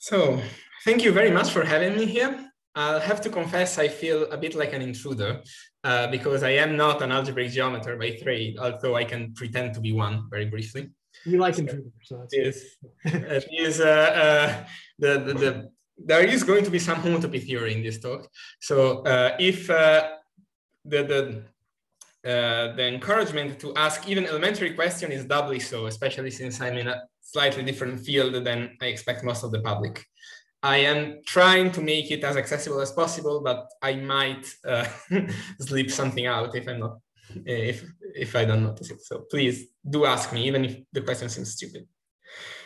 So thank you very much for having me here. I'll have to confess I feel a bit like an intruder uh, because I am not an algebraic geometer by trade, although I can pretend to be one very briefly. We like intruders. So yes. it is, uh, uh, the, the, the, there is going to be some homotopy theory in this talk. So uh, if uh, the, the uh, the encouragement to ask even elementary question is doubly so, especially since I'm in a slightly different field than I expect most of the public. I am trying to make it as accessible as possible, but I might uh, sleep something out if I'm not, if, if I don't notice it. So please do ask me, even if the question seems stupid.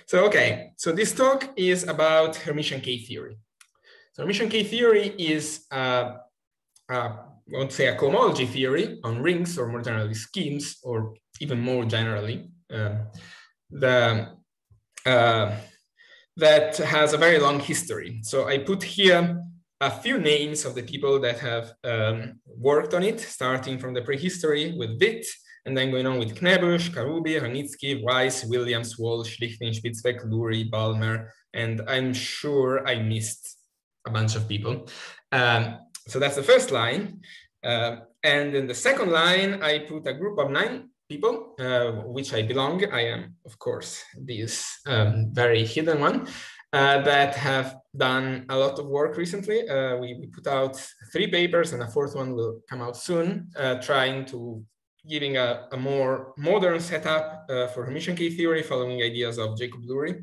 So, okay, so this talk is about Hermitian K-theory. So Hermitian K-theory is uh, uh, I would say a cohomology theory on rings or more generally schemes or even more generally uh, the uh, that has a very long history. So I put here a few names of the people that have um, worked on it, starting from the prehistory with Witt, and then going on with Knebusch, Karoubi, Ranicki, Weiss, Williams, Walsh, Schlichting, Spitzweck, Lurie, Balmer, and I'm sure I missed a bunch of people. Um, so that's the first line. Uh, and in the second line, I put a group of nine people, uh, which I belong. I am, of course, this um, very hidden one uh, that have done a lot of work recently. Uh, we, we, put out three papers and a fourth one will come out soon, uh, trying to giving a, a more modern setup uh, for Hermitian K-theory, following ideas of Jacob Lurie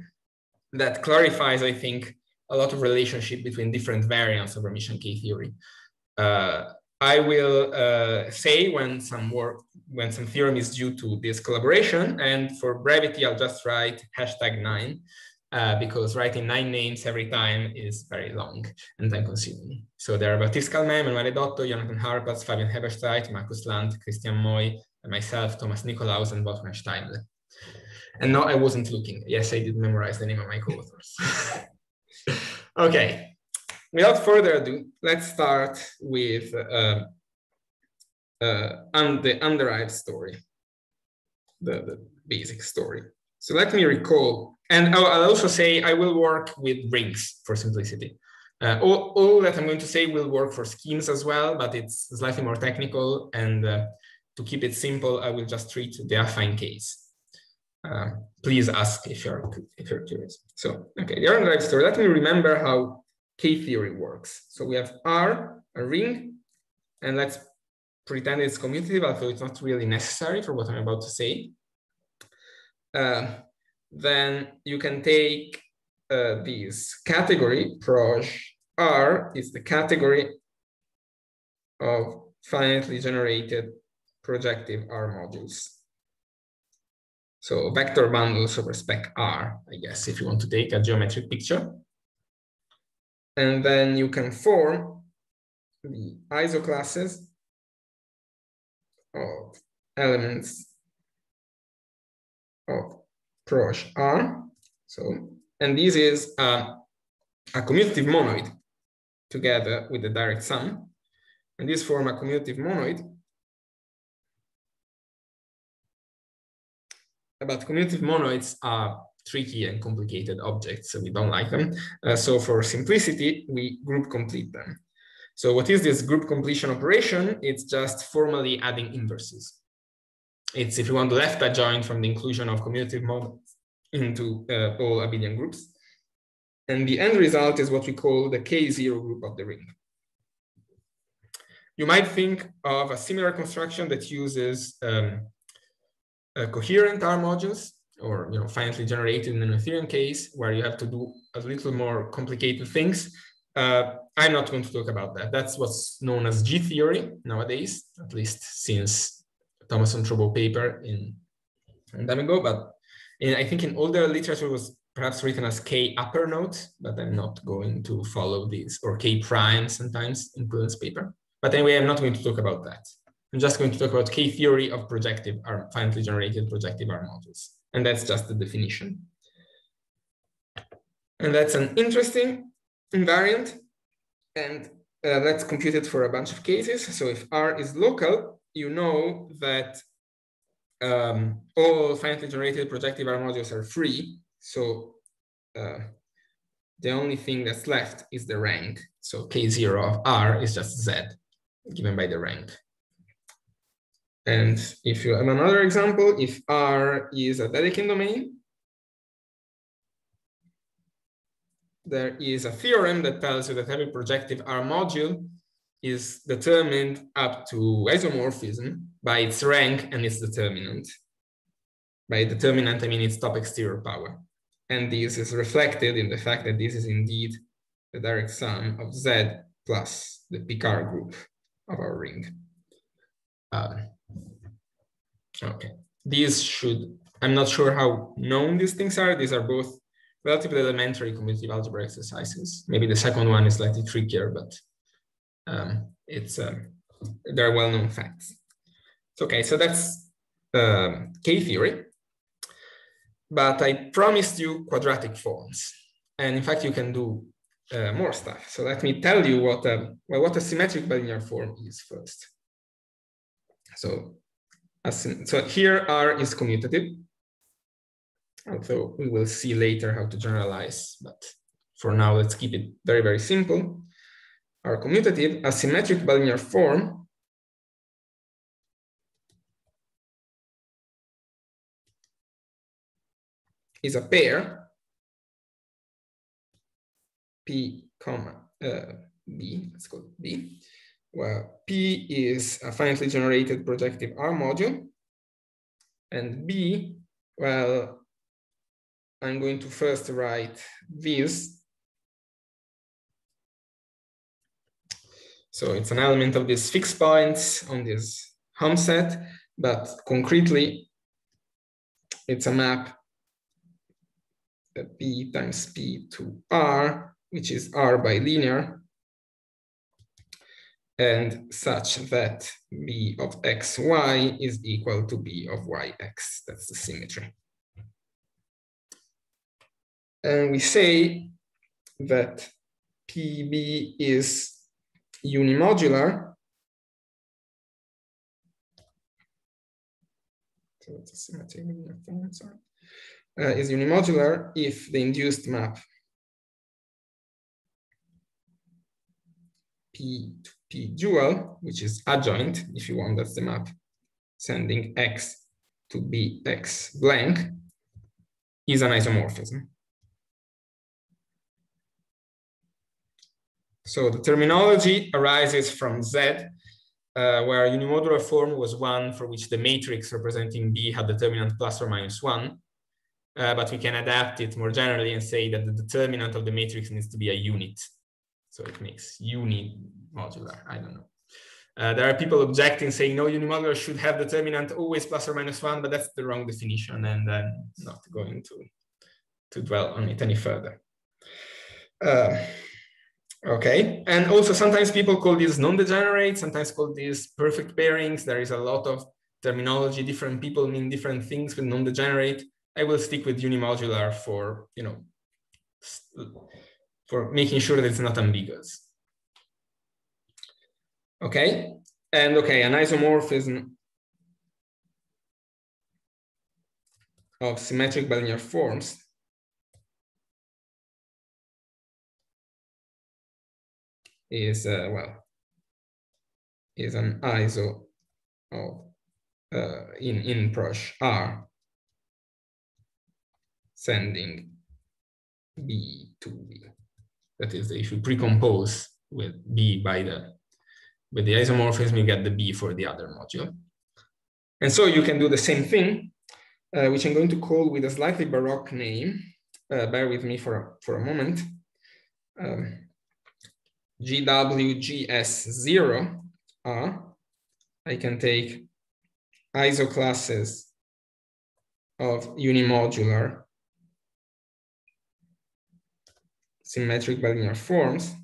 that clarifies, I think, a lot of relationship between different variants of Hermitian K-theory. Uh, I will uh, say when some work, when some theorem is due to this collaboration. And for brevity, I'll just write hashtag nine uh, because writing nine names every time is very long and time consuming. So there are Baptiste Calmès, Emanuele Dotto, Jonathan Harpaz, Fabian Hebestreit, Markus Land, Kristian Moi, and myself, Thomas Nikolaus, and Wolfgang Steimle. And no, I wasn't looking. Yes, I did memorize the name of my co-authors. okay, without further ado, let's start with uh, uh, the underived story, the, the basic story. So let me recall, and I'll, also say I will work with rings for simplicity. Uh, all, all, that I'm going to say will work for schemes as well, but it's slightly more technical. And uh, to keep it simple, I will just treat the affine case. Uh, please ask if you're if you're curious. So, okay, the underived story. Let me remember how K-theory works. So we have R, a ring, and let's pretend it's commutative, although it's not really necessary for what I'm about to say. Uh, then you can take uh, this category, proj R is the category of finitely generated projective R modules. So vector bundles over spec R, I guess, if you want to take a geometric picture and then you can form the isoclasses of elements of Proj R. So, and this is a commutative monoid together with the direct sum. And this form a commutative monoid. But commutative monoids are tricky and complicated objects, so we don't like them. Uh, so for simplicity, we group complete them. So what is this group completion operation? It's just formally adding inverses. It's if you want the left adjoint from the inclusion of commutative modes into uh, all abelian groups. And the end result is what we call the K0 group of the ring. You might think of a similar construction that uses um, coherent R modules or you know finitely generated in a Noetherian case where you have to do a little more complicated things. Uh, I'm not going to talk about that. That's what's known as G theory nowadays, at least since Thomason-Trobaugh paper in a time ago. But in, I think in older literature was perhaps written as K upper note, but I'm not going to follow these, or K prime sometimes in Quillen's paper. But anyway, I'm not going to talk about that. I'm just going to talk about K theory of projective R, finitely generated projective R modules. And that's just the definition. And that's an interesting invariant. And uh, let's compute it for a bunch of cases. So if R is local, you know that um, all finitely generated projective R modules are free. So uh, the only thing that's left is the rank. So K0 of R is just Z given by the rank. And if you have another example, if R is a Dedekind domain, there is a theorem that tells you that every projective R module is determined up to isomorphism by its rank and its determinant. By determinant, I mean its top exterior power. And this is reflected in the fact that this is indeed the direct sum of Z plus the Picard group of our ring. Um, okay, these should, I'm not sure how known these things are. These are both relatively elementary commutative algebra exercises. Maybe the second one is slightly trickier, but um, it's um, they're well-known facts. Okay, so that's um, K-theory. But I promised you quadratic forms. And in fact, you can do uh, more stuff. So let me tell you what a, um, well, what a symmetric bilinear form is first. So, so here R is commutative although we will see later how to generalize, but for now, let's keep it very, very simple. Our commutative asymmetric bilinear form is a pair P comma uh, B, let's call it B, where P is a finitely generated projective R module, and B, well, I'm going to first write this. So it's an element of these fixed points on this Hom set, but concretely, it's a map P times P to R, which is R bilinear, and such that B of xy is equal to B of yx. That's the symmetry and we say that PB is unimodular. Uh, is unimodular if the induced map P to P dual, which is adjoint, if you want, that's the map, sending X to BX blank, is an isomorphism. So the terminology arises from Z, uh, where unimodular form was one for which the matrix representing B had determinant plus or minus one. Uh, but we can adapt it more generally and say that the determinant of the matrix needs to be a unit. So it makes unimodular, I don't know. Uh, there are people objecting saying no unimodular should have determinant always plus or minus one, but that's the wrong definition and I'm not going to, to dwell on it any further. Uh, Okay, and also sometimes people call these non-degenerate, sometimes call these perfect pairings. There is a lot of terminology, different people mean different things with non-degenerate. I will stick with unimodular for, you know, for making sure that it's not ambiguous. Okay, and okay, an isomorphism of symmetric bilinear forms. Is, uh, well, is an ISO of, uh, in, in Proj R. Sending B to B. That is, if you pre-compose with B by the, with the isomorphism, you get the B for the other module. And so you can do the same thing, uh, which I'm going to call with a slightly Baroque name. Uh, bear with me for, for a moment. Um, GWGS0 are, I can take isoclasses of unimodular symmetric bilinear forms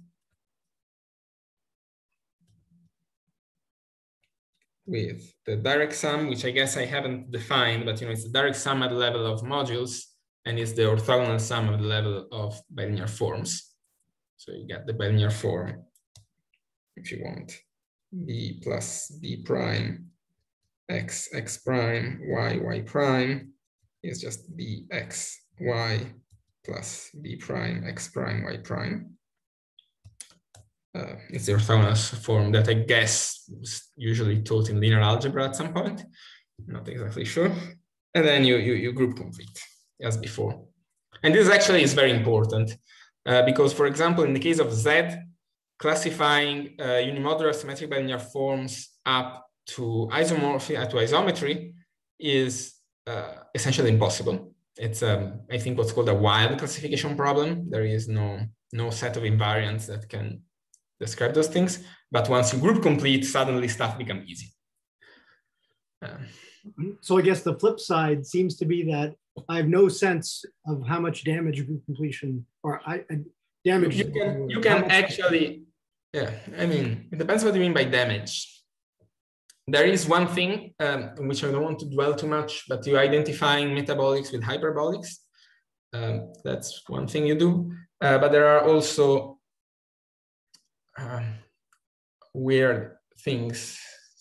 with the direct sum, which I guess I haven't defined, but you know, it's the direct sum at the level of modules and it's the orthogonal sum at the level of bilinear forms. So you get the bilinear form, if you want, b plus b prime, x, x prime, y, y prime is just b, x, y plus b prime x prime y prime. Uh, it's the orthogonal form that I guess was usually taught in linear algebra at some point. Not exactly sure. And then you, you, you group complete as before. And this actually is very important uh, because, for example, in the case of Z, classifying uh, unimodular symmetric bilinear forms up to isomorphy, uh, to isometry is uh, essentially impossible. It's, um, I think, what's called a wild classification problem. There is no, no set of invariants that can describe those things. But once you group complete, suddenly stuff become easy. Um, so I guess the flip side seems to be that I have no sense of how much damage group completion or I, I damage. You can you can actually, yeah. I mean, it depends what you mean by damage. There is one thing um, which I don't want to dwell too much, but you identifying metabolics with hyperbolics. Um, that's one thing you do. Uh, but there are also um, weird things.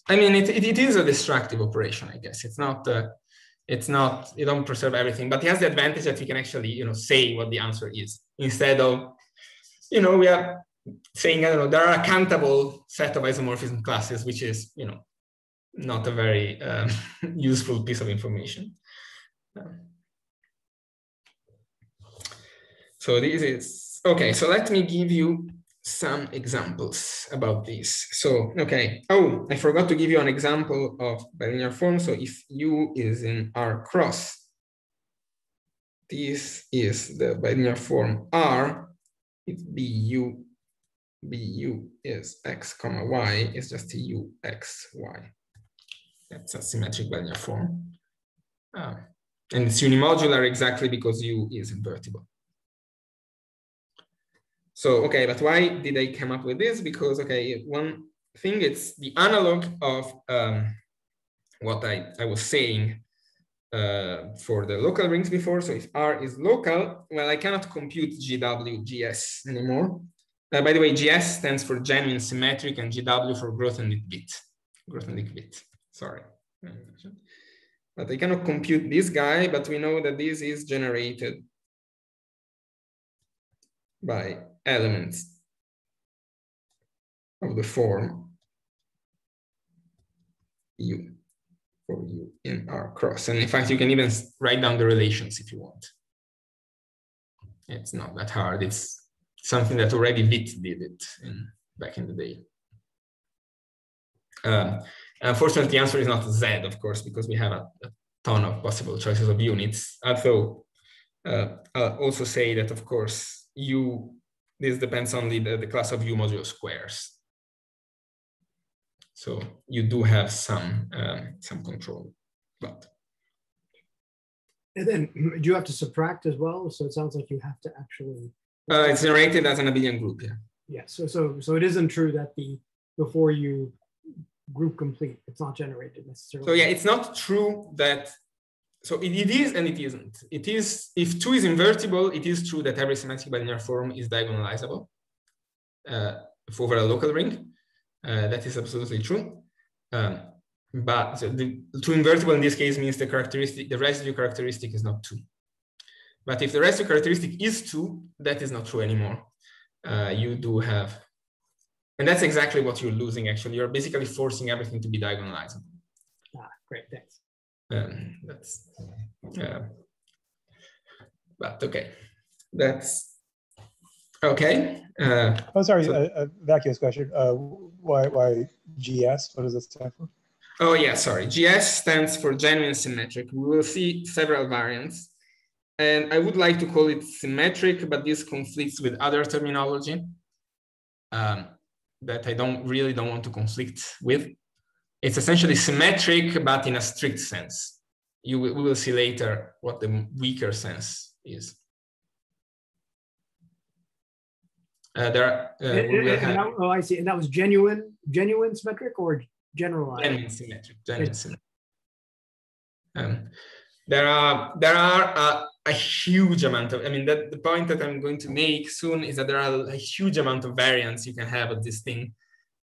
I mean, it, it, it is a destructive operation, I guess. It's not, uh, it's not, you don't preserve everything, but it has the advantage that we can actually, you know, say what the answer is instead of, you know, we are saying, I don't know, there are a countable set of isomorphism classes, which is, you know, not a very um, useful piece of information. So this is, okay, so let me give you some examples about this. So, okay. Oh, I forgot to give you an example of bilinear form. So if U is in R cross, this is the bilinear form R. If BU, BU is X comma Y, is just U X Y. That's a symmetric bilinear form. Ah. And it's unimodular exactly because U is invertible. So, okay, but why did I come up with this? Because, okay, one thing, it's the analog of um, what I, I was saying uh, for the local rings before. So if R is local, well, I cannot compute GW, GS anymore. Uh, by the way, GS stands for genuine symmetric and GW for growth Grothendieck-Witt, Growth Grothendieck-Witt, sorry. But I cannot compute this guy, but we know that this is generated by elements of the form U for U in R cross. And in fact, you can even write down the relations if you want. It's not that hard. It's something that already Witt did it in, back in the day. Um, unfortunately, the answer is not Z, of course, because we have a, a ton of possible choices of units. Although uh, I'll also say that, of course, U this depends on the, the, class of U modulo squares. So you do have some um, some control, but. And then do you have to subtract as well? So it sounds like you have to actually. Uh, it's generated as an abelian group, yeah. Yeah. So so so it isn't true that the before you group complete, it's not generated necessarily. So yeah, it's not true that so it, it is and it isn't. It is, if two is invertible, it is true that every symmetric bilinear form is diagonalizable uh, over a local ring. Uh, that is absolutely true. Um, but the two invertible in this case means the characteristic, the residue characteristic is not two. But if the residue characteristic is two, that is not true anymore. Uh, you do have, and that's exactly what you're losing actually. You're basically forcing everything to be diagonalizable. Ah, great, thanks. Um, that's, uh, but okay, that's okay. Uh, oh, sorry, so, a, a, vacuous question. Uh, why, why GS? What does that stand for? Oh yeah, sorry. GS stands for genuine symmetric. We will see several variants. And I would like to call it symmetric, but this conflicts with other terminology um, that I don't really don't want to conflict with it's essentially symmetric, but in a strict sense. You we will see later what the weaker sense is. Uh, there, uh, and, and, have, oh, I see. And that was genuine, genuine symmetric or generalized? Genuine symmetric. Genuine symmetric. Um, there are there are a, a, huge amount of. I mean, that the point that I'm going to make soon is that there are a huge amount of variants you can have of this thing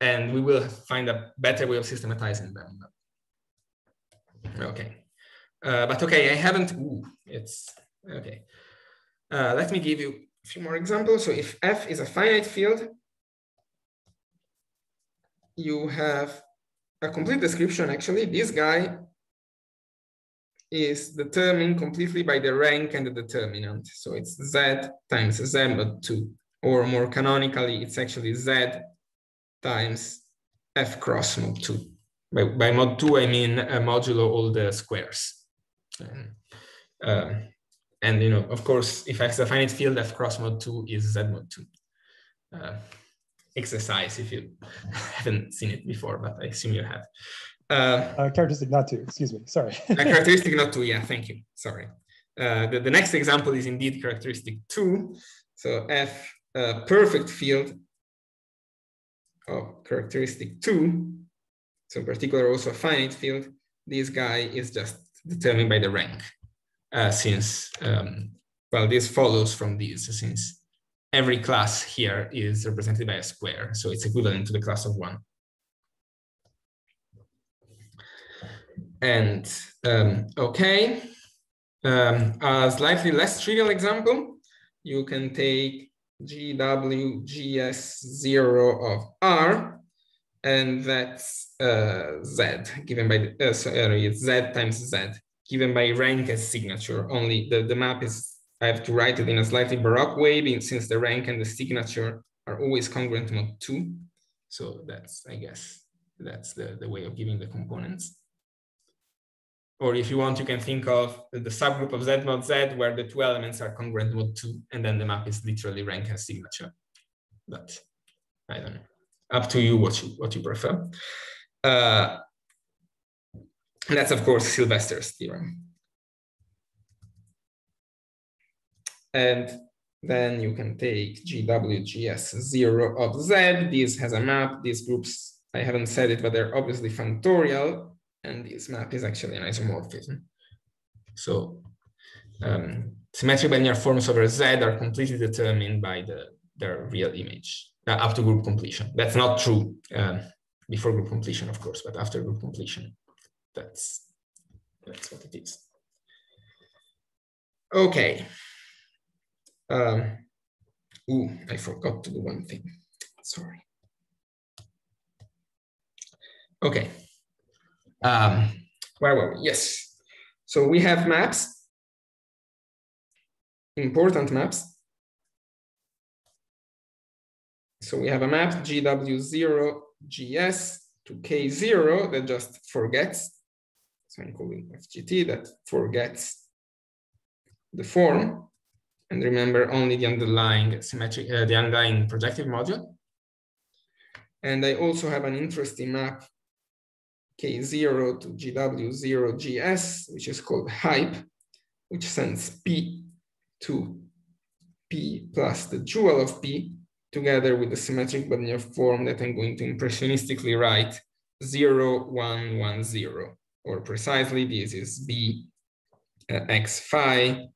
and we will find a better way of systematizing them. Okay, uh, but okay, I haven't, ooh, it's, okay. Uh, let me give you a few more examples. So if F is a finite field, you have a complete description. Actually, this guy is determined completely by the rank and the determinant. So it's Z times Z mod 2, or more canonically, it's actually Z times F cross mod 2. By, by mod 2, I mean uh, modulo all the squares. Um, uh, and, you know, of course, if X is a finite field, F cross mod 2 is Z mod 2. Uh, exercise if you haven't seen it before, but I assume you have. Uh, uh, characteristic not two, excuse me, sorry. characteristic not two, yeah, thank you, sorry. Uh, the, the next example is indeed characteristic two. So F uh, perfect field of characteristic two, so in particular also a finite field, this guy is just determined by the rank uh, since, um, well, this follows from this since every class here is represented by a square. So it's equivalent to the class of one. And um, okay, um, a slightly less trivial example, you can take GWGS0 of R, and that's uh, Z given by, the, uh, sorry, it's Z times Z given by rank as signature. Only the, the map is, I have to write it in a slightly Baroque way since the rank and the signature are always congruent mod two. So that's, I guess, that's the, the way of giving the components. Or if you want, you can think of the subgroup of Z mod Z where the two elements are congruent mod two, and then the map is literally rank as signature. But I don't know. Up to you what you what you prefer. Uh, that's of course Sylvester's theorem. And then you can take GWGS0 of Z. This has a map. These groups, I haven't said it, but they're obviously functorial and this map is actually an isomorphism. So um, symmetric linear forms over Z are completely determined by the, their real image uh, group completion. That's not true uh, before group completion, of course, but after group completion, that's, that's what it is. Okay. Um, ooh, I forgot to do one thing. Sorry. Okay. Um, where were we? Yes. So we have maps, important maps. So we have a map GW0 GS to K0 that just forgets. So I'm calling FGT that forgets the form and remember only the underlying symmetric, uh, the underlying projective module. And I also have an interesting map K0 to GW0GS, which is called hype, which sends P to P plus the dual of P together with the symmetric linear form that I'm going to impressionistically write 0, 1, 1, 0. Or precisely, this is B uh, x phi,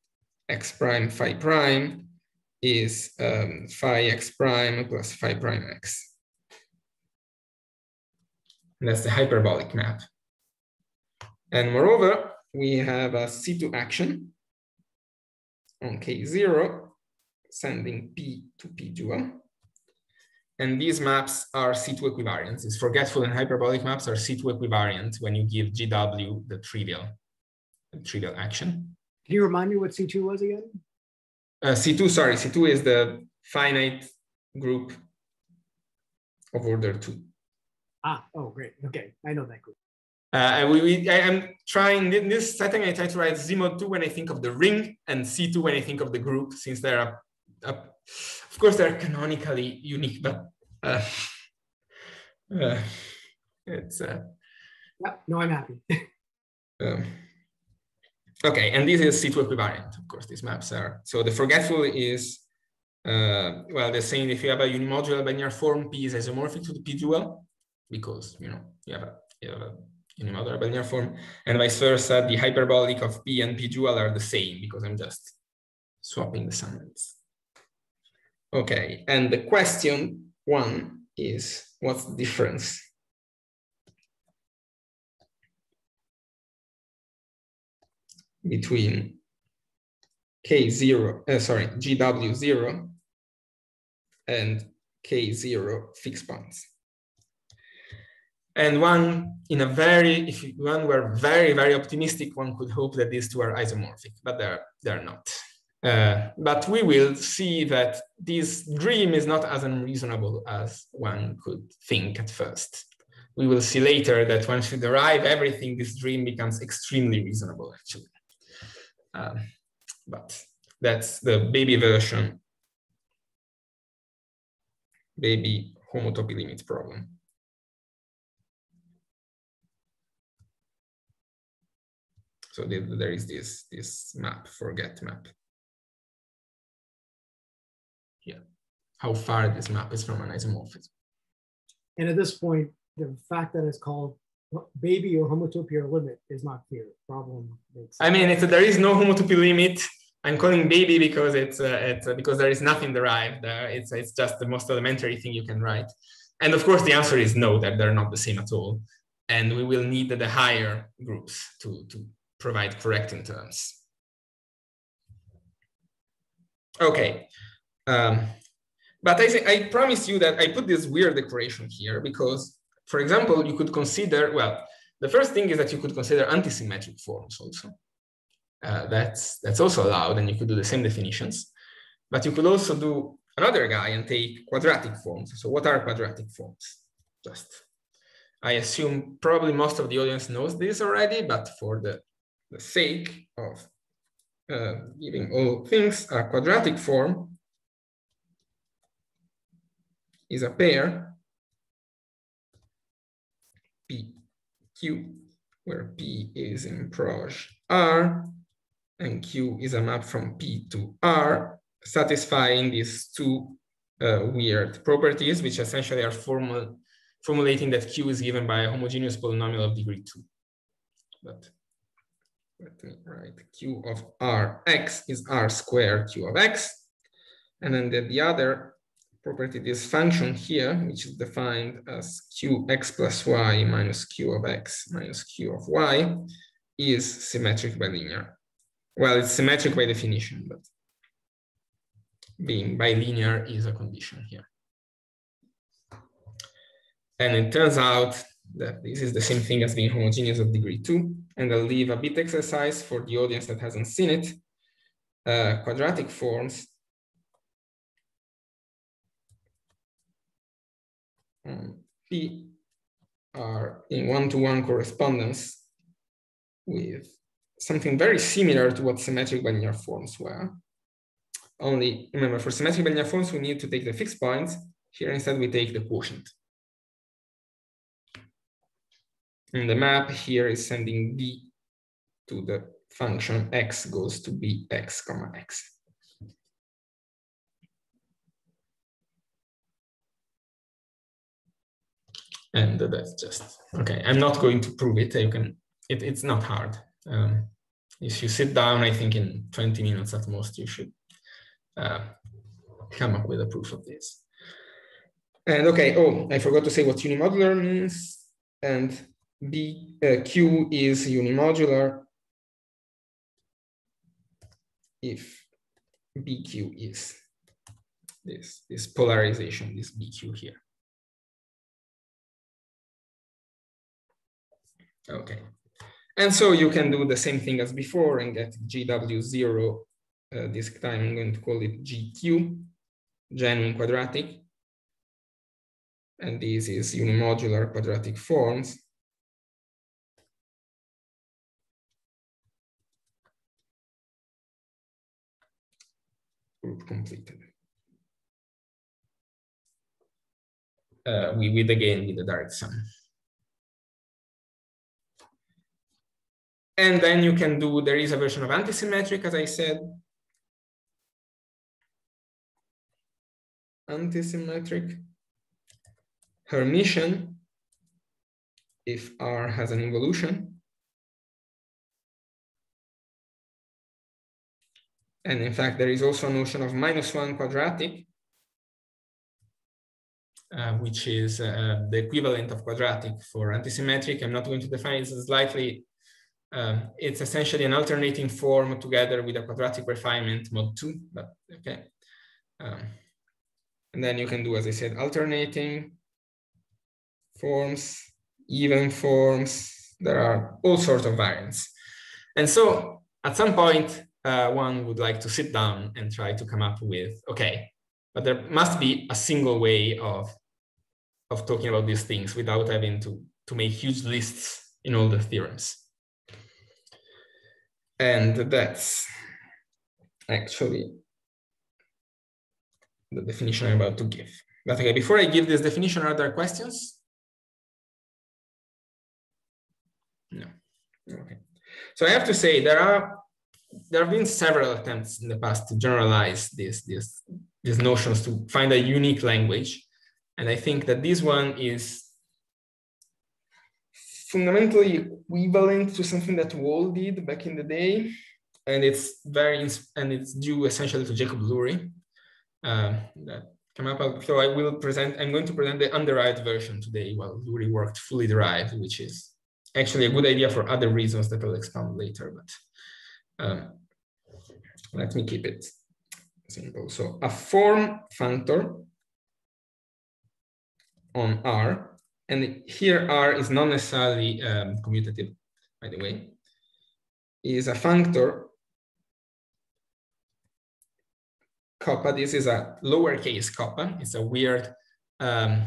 x prime phi prime is um, phi x prime plus phi prime x. And that's the hyperbolic map. And moreover, we have a C2 action on K0, sending P to P dual. And these maps are C2 equivariants. These forgetful and hyperbolic maps are C2 equivariant when you give GW the trivial, the trivial action. Can you remind me what C2 was again? Uh, C2, sorry, C2 is the finite group of order two. Ah, oh, great. Okay, I know that group. Uh, we, we, I am trying in this setting. I try to write Z two when I think of the ring, and C2 when I think of the group, since they are, uh, of course, they're canonically unique, but uh, uh it's. Uh, yeah, no, I'm happy. um, okay, and this is C2 equivariant. Of course, these maps are so the forgetful is. Uh, well, they're saying if you have a unimodular linear form, P is isomorphic to the P dual, because you know you have a, you have a unimodular linear form, and vice versa. The hyperbolic of p and p dual are the same because I'm just swapping the signs. Okay, and the question one is what's the difference between K0, uh, sorry, GW0 and K0 fixed points. And one, in a very, if one were very, very optimistic, one could hope that these two are isomorphic, but they're, they're not. Uh, but we will see that this dream is not as unreasonable as one could think at first. We will see later that once you derive everything, this dream becomes extremely reasonable, actually. Um, but that's the baby version, baby homotopy limit problem. So there is this, this map, for get map. Yeah, how far this map is from an isomorphism. And at this point, the fact that it's called baby or homotopy or limit is not clear. Problem. Makes. I mean, it's a, there is no homotopy limit. I'm calling baby because it's uh, it's uh, because there is nothing derived. Uh, it's it's just the most elementary thing you can write. And of course, the answer is no, that they're not the same at all. And we will need the higher groups to to provide correcting terms. Okay, um, but I, I promise you that I put this weird decoration here because, for example, you could consider, well, the first thing is that you could consider antisymmetric forms also. Uh, that's, that's also allowed and you could do the same definitions. But you could also do another guy and take quadratic forms. So what are quadratic forms? Just, I assume probably most of the audience knows this already, but for the the sake of uh, giving all things a quadratic form is a pair PQ, where P is in proj R, and Q is a map from P to R, satisfying these two uh, weird properties, which essentially are formal, formulating that Q is given by a homogeneous polynomial of degree two. But let me write q of rx is r squared q of x. And then the, the other property, this function here, which is defined as qx plus y minus q of x minus q of y, is symmetric bilinear. Well, it's symmetric by definition, but being bilinear is a condition here. And it turns out that this is the same thing as being homogeneous of degree two. And I'll leave a bit exercise for the audience that hasn't seen it. Uh, quadratic forms um, P are in one-to-one -one correspondence with something very similar to what symmetric bilinear forms were. Only, remember, for symmetric bilinear forms, we need to take the fixed points. Here, instead, we take the quotient. And the map here is sending b to the function x goes to bx comma x. And that's just, okay, I'm not going to prove it. You can, it, it's not hard. Um, if you sit down, I think in 20 minutes at most, you should uh, come up with a proof of this. And okay, oh, I forgot to say what unimodular means. And B, uh, Q is unimodular if BQ is this, this polarization, this BQ here. Okay. And so you can do the same thing as before and get GW0. Uh, this time I'm going to call it GQ, genuine quadratic. And this is unimodular quadratic forms. Group completed. Uh, we with again with the direct sum. And then you can do, there is a version of antisymmetric, as I said. Antisymmetric. Hermitian, if R has an involution. And in fact, there is also a notion of minus one quadratic, uh, which is uh, the equivalent of quadratic for antisymmetric. I'm not going to define it, slightly Um, it's essentially an alternating form together with a quadratic refinement mod two, but okay. Um, and then you can do, as I said, alternating forms, even forms. There are all sorts of variants. And so at some point, uh, one would like to sit down and try to come up with, okay, but there must be a single way of, of talking about these things without having to, to make huge lists in all the theorems. And that's actually the definition I'm about to give. But okay, before I give this definition, are there questions? No. Okay. So I have to say there are there have been several attempts in the past to generalize this, this, these notions to find a unique language. And I think that this one is fundamentally equivalent to something that Wall did back in the day. And it's very, and it's due essentially to Jacob Lurie. Uh, that came up. So I will present, I'm going to present the underived version today while Lurie worked fully derived, which is actually a good idea for other reasons that I'll expound later. But um, let me keep it simple. So a form functor on R, and here R is not necessarily um, commutative, by the way, is a functor kappa. This is a lowercase kappa. It's a weird um,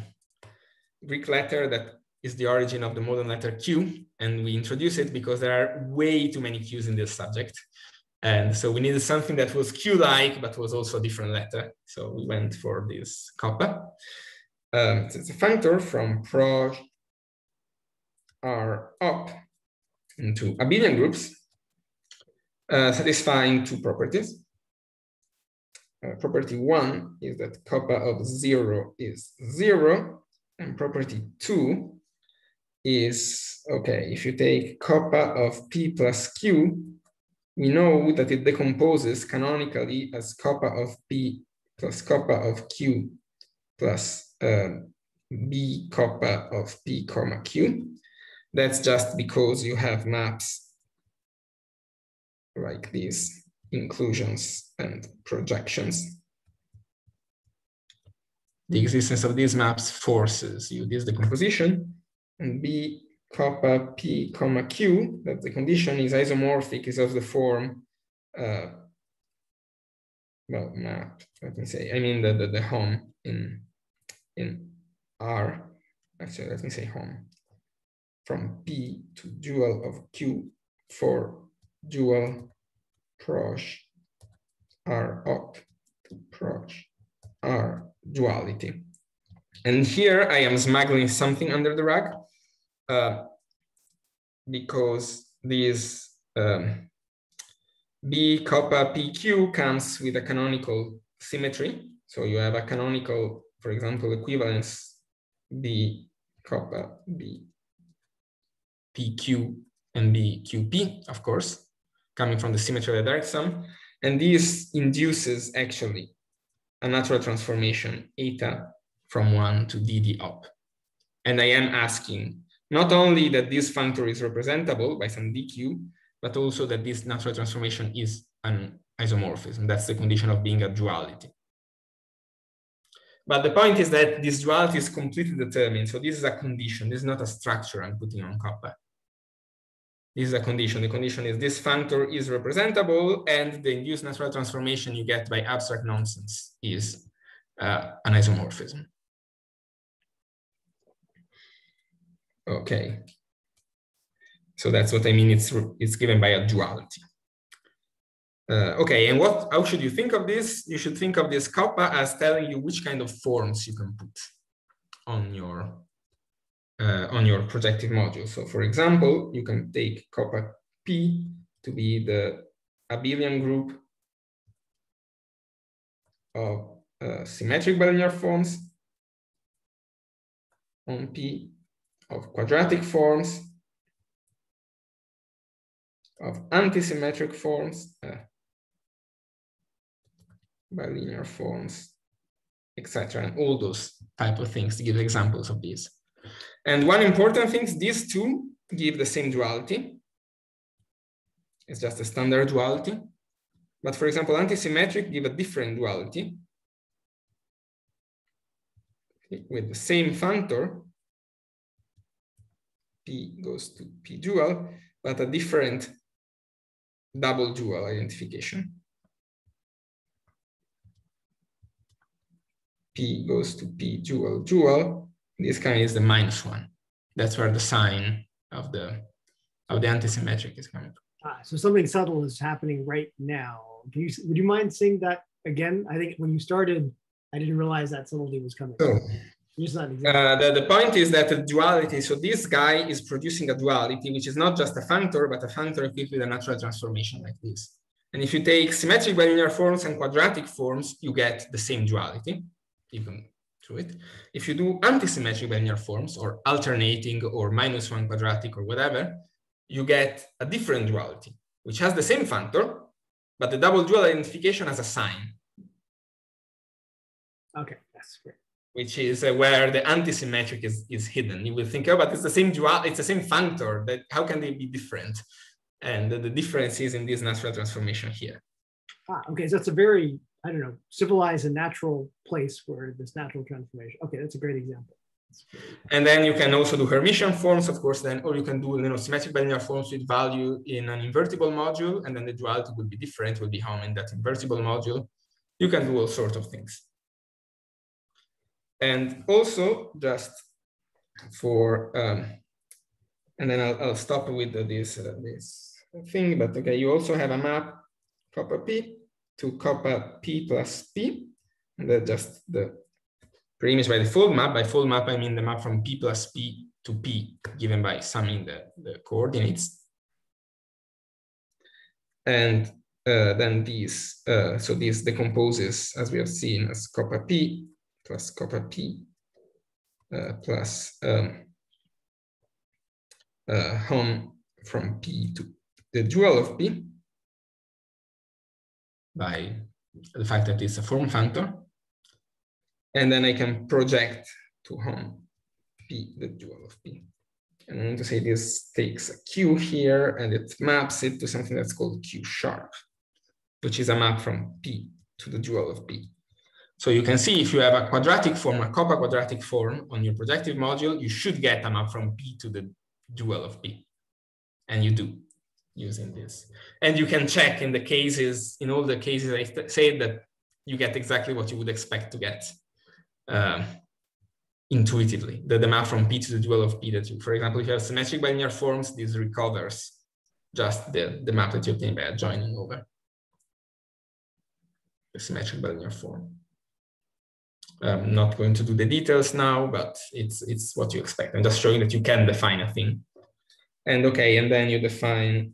Greek letter that is the origin of the modern letter Q. And we introduce it because there are way too many Qs in this subject. And so we needed something that was Q-like, but was also a different letter. So we went for this kappa. Um, it's a functor from proj R up into abelian groups, uh, satisfying two properties. Uh, property one is that kappa of zero is zero, and property two is, okay, if you take kappa of p plus q, we know that it decomposes canonically as kappa of p plus kappa of q plus uh, b kappa of p comma q. That's just because you have maps like these inclusions and projections. The existence of these maps forces you this decomposition and b kappa p comma q, that the condition is isomorphic, is of the form, uh, well, map, let me say, I mean the, the, the Hom in, in R, actually, let me say Hom, from P to dual of Q for dual proj R up to proj R duality. And here I am smuggling something under the rug uh, because this um, B kappa PQ comes with a canonical symmetry. So you have a canonical, for example, equivalence B kappa B PQ and BQP, of course, coming from the symmetry of the direct sum. And this induces actually a natural transformation eta from one to DD up. And I am asking not only that this functor is representable by some dq, but also that this natural transformation is an isomorphism. That's the condition of being a duality. But the point is that this duality is completely determined. So this is a condition. This is not a structure I'm putting on kappa. This is a condition. The condition is this functor is representable and the induced natural transformation you get by abstract nonsense is uh, an isomorphism. Okay. So that's what I mean. It's, it's given by a duality. Uh, okay, and what? How should you think of this? You should think of this kappa as telling you which kind of forms you can put on your uh, on your projective module. So, for example, you can take kappa p to be the abelian group of uh, symmetric bilinear forms on p of quadratic forms, of antisymmetric forms, uh, bilinear forms, etc. And all those type of things to give examples of these. And one important thing, is these two give the same duality. It's just a standard duality. But for example, antisymmetric give a different duality with the same functor, P goes to P dual, but a different double dual identification. P goes to P dual dual. This kind is the minus one. That's where the sign of the of the antisymmetric is coming from. Ah, so something subtle is happening right now. Can you would you mind saying that again? I think when you started, I didn't realize that subtlety was coming. So. Uh, the, the point is that the duality, so this guy is producing a duality, which is not just a functor, but a functor equipped with a natural transformation like this. And if you take symmetric bilinear forms and quadratic forms, you get the same duality, even through it. If you do antisymmetric bilinear forms or alternating or minus one quadratic or whatever, you get a different duality, which has the same functor, but the double dual identification has a sign. Okay, that's great. Which is uh, where the antisymmetric is, is hidden. You will think, oh, but it's the same dual, it's the same functor. That how can they be different? And the, the difference is in this natural transformation here. Ah, okay, so it's a very I don't know civilized and natural place where this natural transformation. Okay, that's a great example. And then you can also do Hermitian forms, of course, then, or you can do you know, symmetric bilinear forms with value in an invertible module, and then the duality will be different, will be Hom in that invertible module. You can do all sorts of things. And also just for, um, and then I'll, I'll stop with this, uh, this thing, but okay, you also have a map, koppa p, to koppa p plus p, and that's just the preimage by the fold map. By fold map, I mean the map from P plus P to P given by summing the, the coordinates. And uh, then these, uh, so this decomposes as we have seen as koppa P plus kappa P uh, plus um, uh, Hom from P to the dual of P by the fact that it's a form functor and then I can project to Hom P, the dual of P. And I'm to say this takes a Q here and it maps it to something that's called Q sharp, which is a map from P to the dual of P. So you can see if you have a quadratic form, a Koppa quadratic form on your projective module, you should get a map from P to the dual of P. And you do using this. And you can check in the cases, in all the cases I say that you get exactly what you would expect to get um, intuitively, the, the map from P to the dual of P that you, for example, if you have symmetric bilinear forms, this recovers just the, the map that you obtain by adjoining over the symmetric bilinear form. I'm not going to do the details now, but it's, it's what you expect. I'm just showing that you can define a thing. And okay, and then you define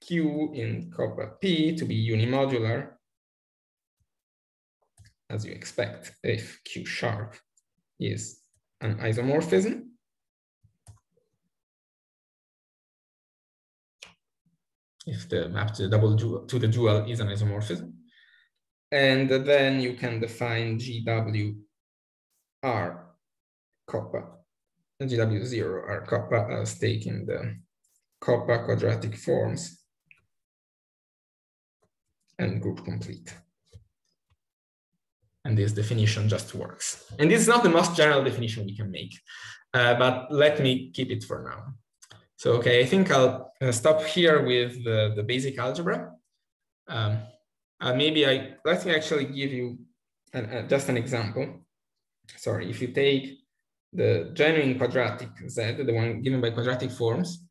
Q in Koppa P to be unimodular as you expect, if Q sharp is an isomorphism. If the map to the double dual, to the dual is an isomorphism. And then you can define GW R kappa, GW0 R kappa as taking the kappa quadratic forms and group complete and this definition just works. And this is not the most general definition we can make, uh, but let me keep it for now. So, okay, I think I'll uh, stop here with the, the basic algebra. Um, uh, maybe I, let me actually give you an, uh, just an example. Sorry, if you take the genuine quadratic Z, the one given by quadratic forms,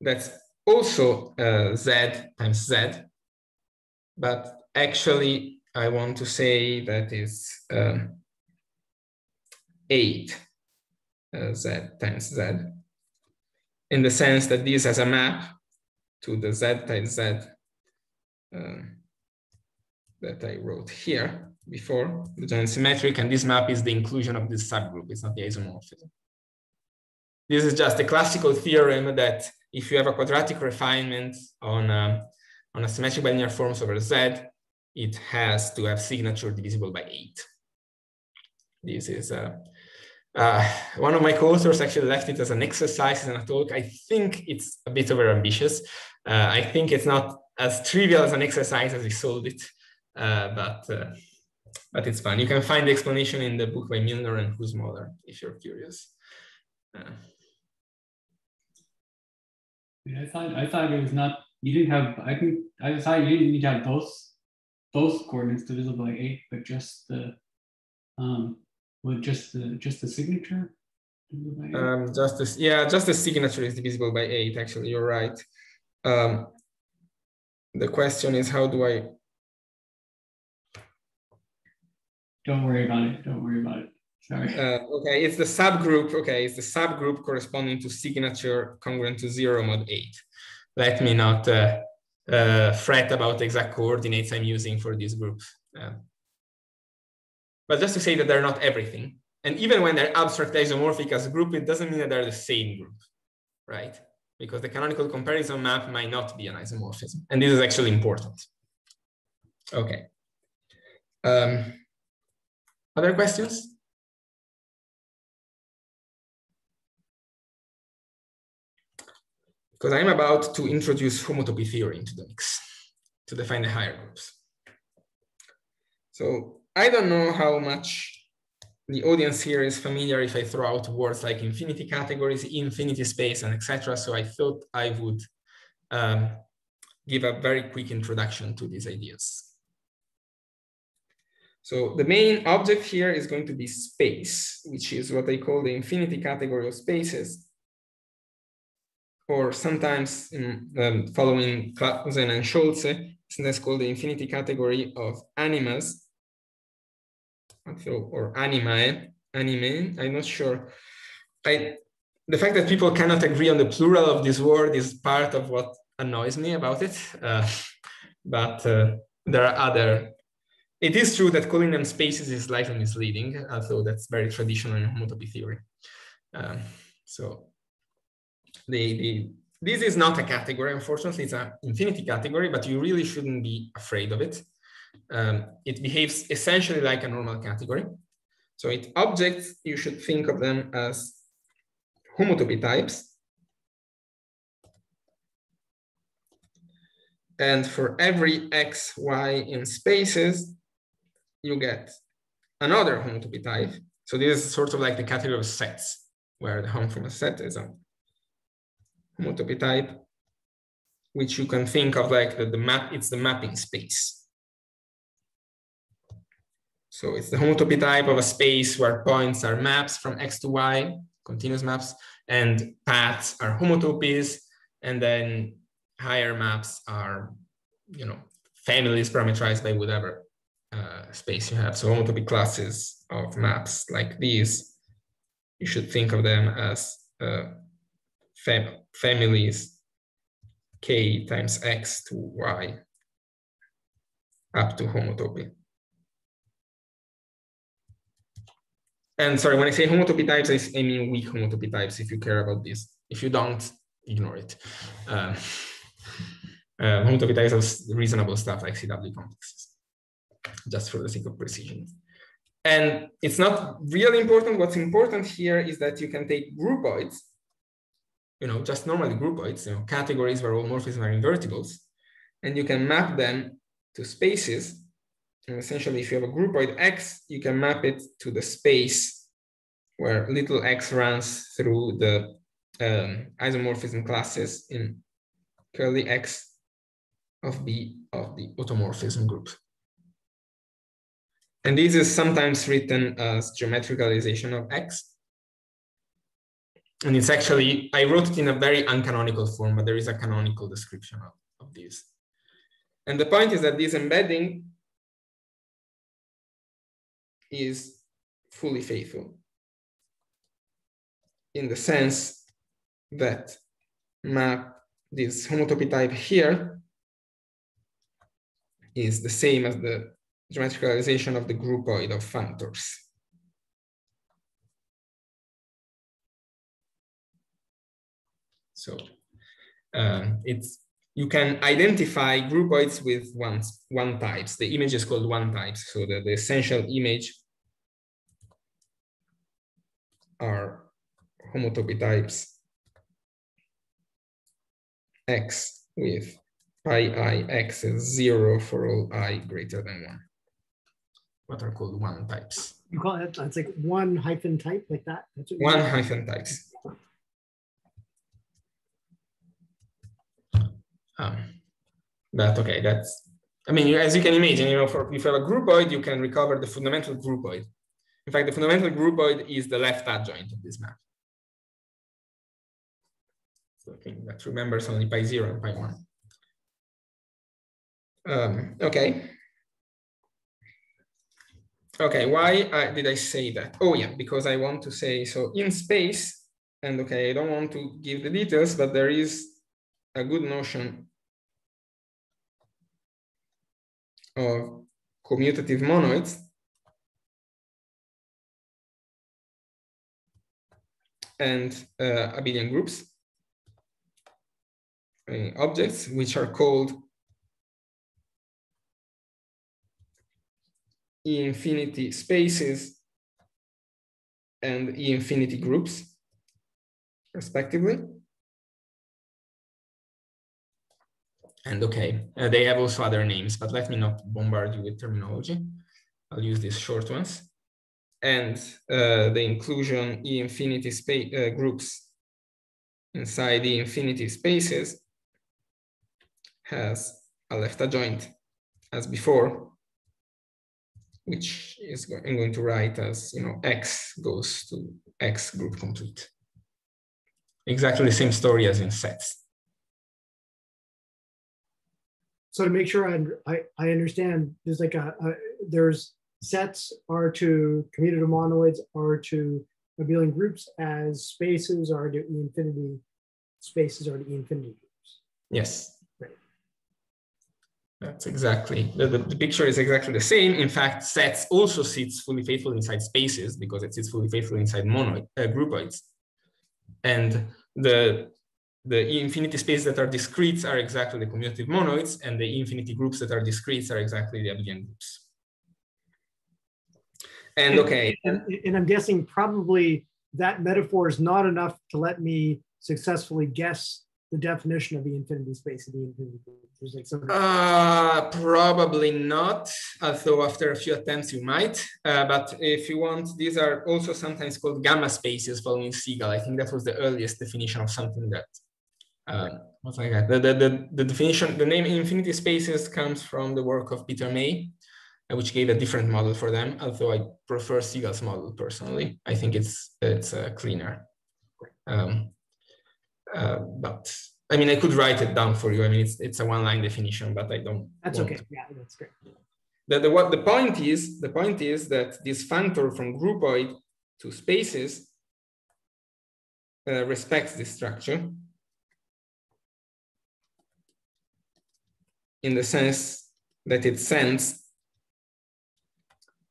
that's also uh, Z times Z, but actually I want to say that is um, 8 uh, z times z, in the sense that this has a map to the z times z uh, that I wrote here before, the genuine symmetric, and this map is the inclusion of this subgroup, it's not the isomorphism. This is just a classical theorem that if you have a quadratic refinement on a, on a symmetric bilinear forms over Z, it has to have signature divisible by eight. This is a, uh, one of my co-authors actually left it as an exercise in a talk. I think it's a bit over ambitious. Uh, I think it's not as trivial as an exercise as he sold it, uh, but uh, but it's fun. You can find the explanation in the book by Milnor and Husemoller if you're curious. Uh, I thought I thought it was not. You didn't have. I think I thought you didn't need to have both both coordinates divisible by eight, but just the um with just the just the signature? Um, just this, yeah, just the signature is divisible by eight. Actually, you're right. Um, the question is, how do I? Don't worry about it. Don't worry about it. Sorry. Uh, okay, it's the subgroup. Okay, it's the subgroup corresponding to signature congruent to zero mod eight. Let me not uh, uh, fret about the exact coordinates I'm using for this group. Uh, but just to say that they're not everything. And even when they're abstract isomorphic as a group, it doesn't mean that they're the same group, right? Because the canonical comparison map might not be an isomorphism. And this is actually important. Okay. Um, other questions? Because I'm about to introduce homotopy theory into the mix to define the higher groups. So I don't know how much the audience here is familiar if I throw out words like infinity categories, infinity space, and etc. So I thought I would um, give a very quick introduction to these ideas. So the main object here is going to be space, which is what I call the infinity category of spaces. Or sometimes in, um, following Clausen and Scholze, sometimes called the infinity category of animas or animae, anime, I'm not sure. I, the fact that people cannot agree on the plural of this word is part of what annoys me about it. Uh, but uh, there are other, it is true that calling them spaces is slightly misleading, although that's very traditional in homotopy theory. Um, so this is not a category, unfortunately, it's an infinity category, but you really shouldn't be afraid of it um, it behaves essentially like a normal category. So its objects, you should think of them as homotopy types. And for every x, y in spaces, you get another homotopy type. So this is sort of like the category of sets, where the Hom from a set is a homotopy type, which you can think of like the, the map, it's the mapping space. So it's the homotopy type of a space where points are maps from X to Y, continuous maps, and paths are homotopies. And then higher maps are, you know, families parameterized by whatever uh, space you have. So homotopy classes of maps like these, you should think of them as uh, fam families k times x to y up to homotopy. And sorry, when I say homotopy types, I, mean weak homotopy types if you care about this. If you don't, ignore it. Uh, uh, homotopy types are reasonable stuff like CW complexes, just for the sake of precision. And it's not really important. What's important here is that you can take groupoids, you know, just normally groupoids, you know, categories where all morphisms are invertibles, and you can map them to spaces and essentially, if you have a groupoid X, you can map it to the space where little x runs through the um, isomorphism classes in curly X of B of the automorphism group. And this is sometimes written as geometric realization of X. And it's actually, I wrote it in a very uncanonical form, but there is a canonical description of, of this. And the point is that this embedding is fully faithful in the sense that map this homotopy type here is the same as the geometric realization of the groupoid of functors. So um, it's you can identify groupoids with one, one types. The image is called one types. So the, the essential image are homotopy types x with pi i x is zero for all i greater than one. What are called one types. You call it, it's like one hyphen type like that? That's what One hyphen types. Um, but okay, that's, I mean, as you can imagine, you know, for, if you have a groupoid, you can recover the fundamental groupoid. In fact, the fundamental groupoid is the left adjoint of this map. So I think that remembers only pi zero and pi one. Um, okay. Okay, why uh, did I say that? Oh yeah, because I want to say, so in space, and okay, I don't want to give the details, but there is a good notion of commutative monoids. And uh, abelian groups, uh, objects, which are called E infinity spaces and E infinity groups, respectively. And okay, uh, they have also other names, but let me not bombard you with terminology. I'll use these short ones. And uh, the inclusion E infinity space uh, groups inside E infinity spaces has a left adjoint as before, which is go I'm going to write as, you know, X goes to X group complete. Exactly the same story as in sets. So to make sure I, I, I understand, there's like a, a, there's sets are to commutative monoids are to abelian groups as spaces are to E infinity, spaces are to E infinity groups. Yes. That's exactly, the, the, the, picture is exactly the same. In fact, sets also sits fully faithful inside spaces because it sits fully faithful inside monoid, uh, groupoids. And the, the infinity spaces that are discrete are exactly the commutative monoids, and the infinity groups that are discrete are exactly the abelian groups. And okay. And, and I'm guessing probably that metaphor is not enough to let me successfully guess the definition of the infinity space of the infinity group. There's like some. Uh, probably not, although after a few attempts you might. Uh, but if you want, these are also sometimes called gamma spaces following Segal. I think that was the earliest definition of something that uh, what's like that. The, the, the, the definition, the name infinity spaces comes from the work of Peter May, uh, which gave a different model for them. Although I prefer Segal's model personally, I think it's it's uh, cleaner. Um, uh, but I mean, I could write it down for you. I mean, it's it's a one-line definition, but I don't. That's okay. Yeah, that's great. The, the what the point is the point is that this functor from groupoid to spaces uh, respects this structure in the sense that it sends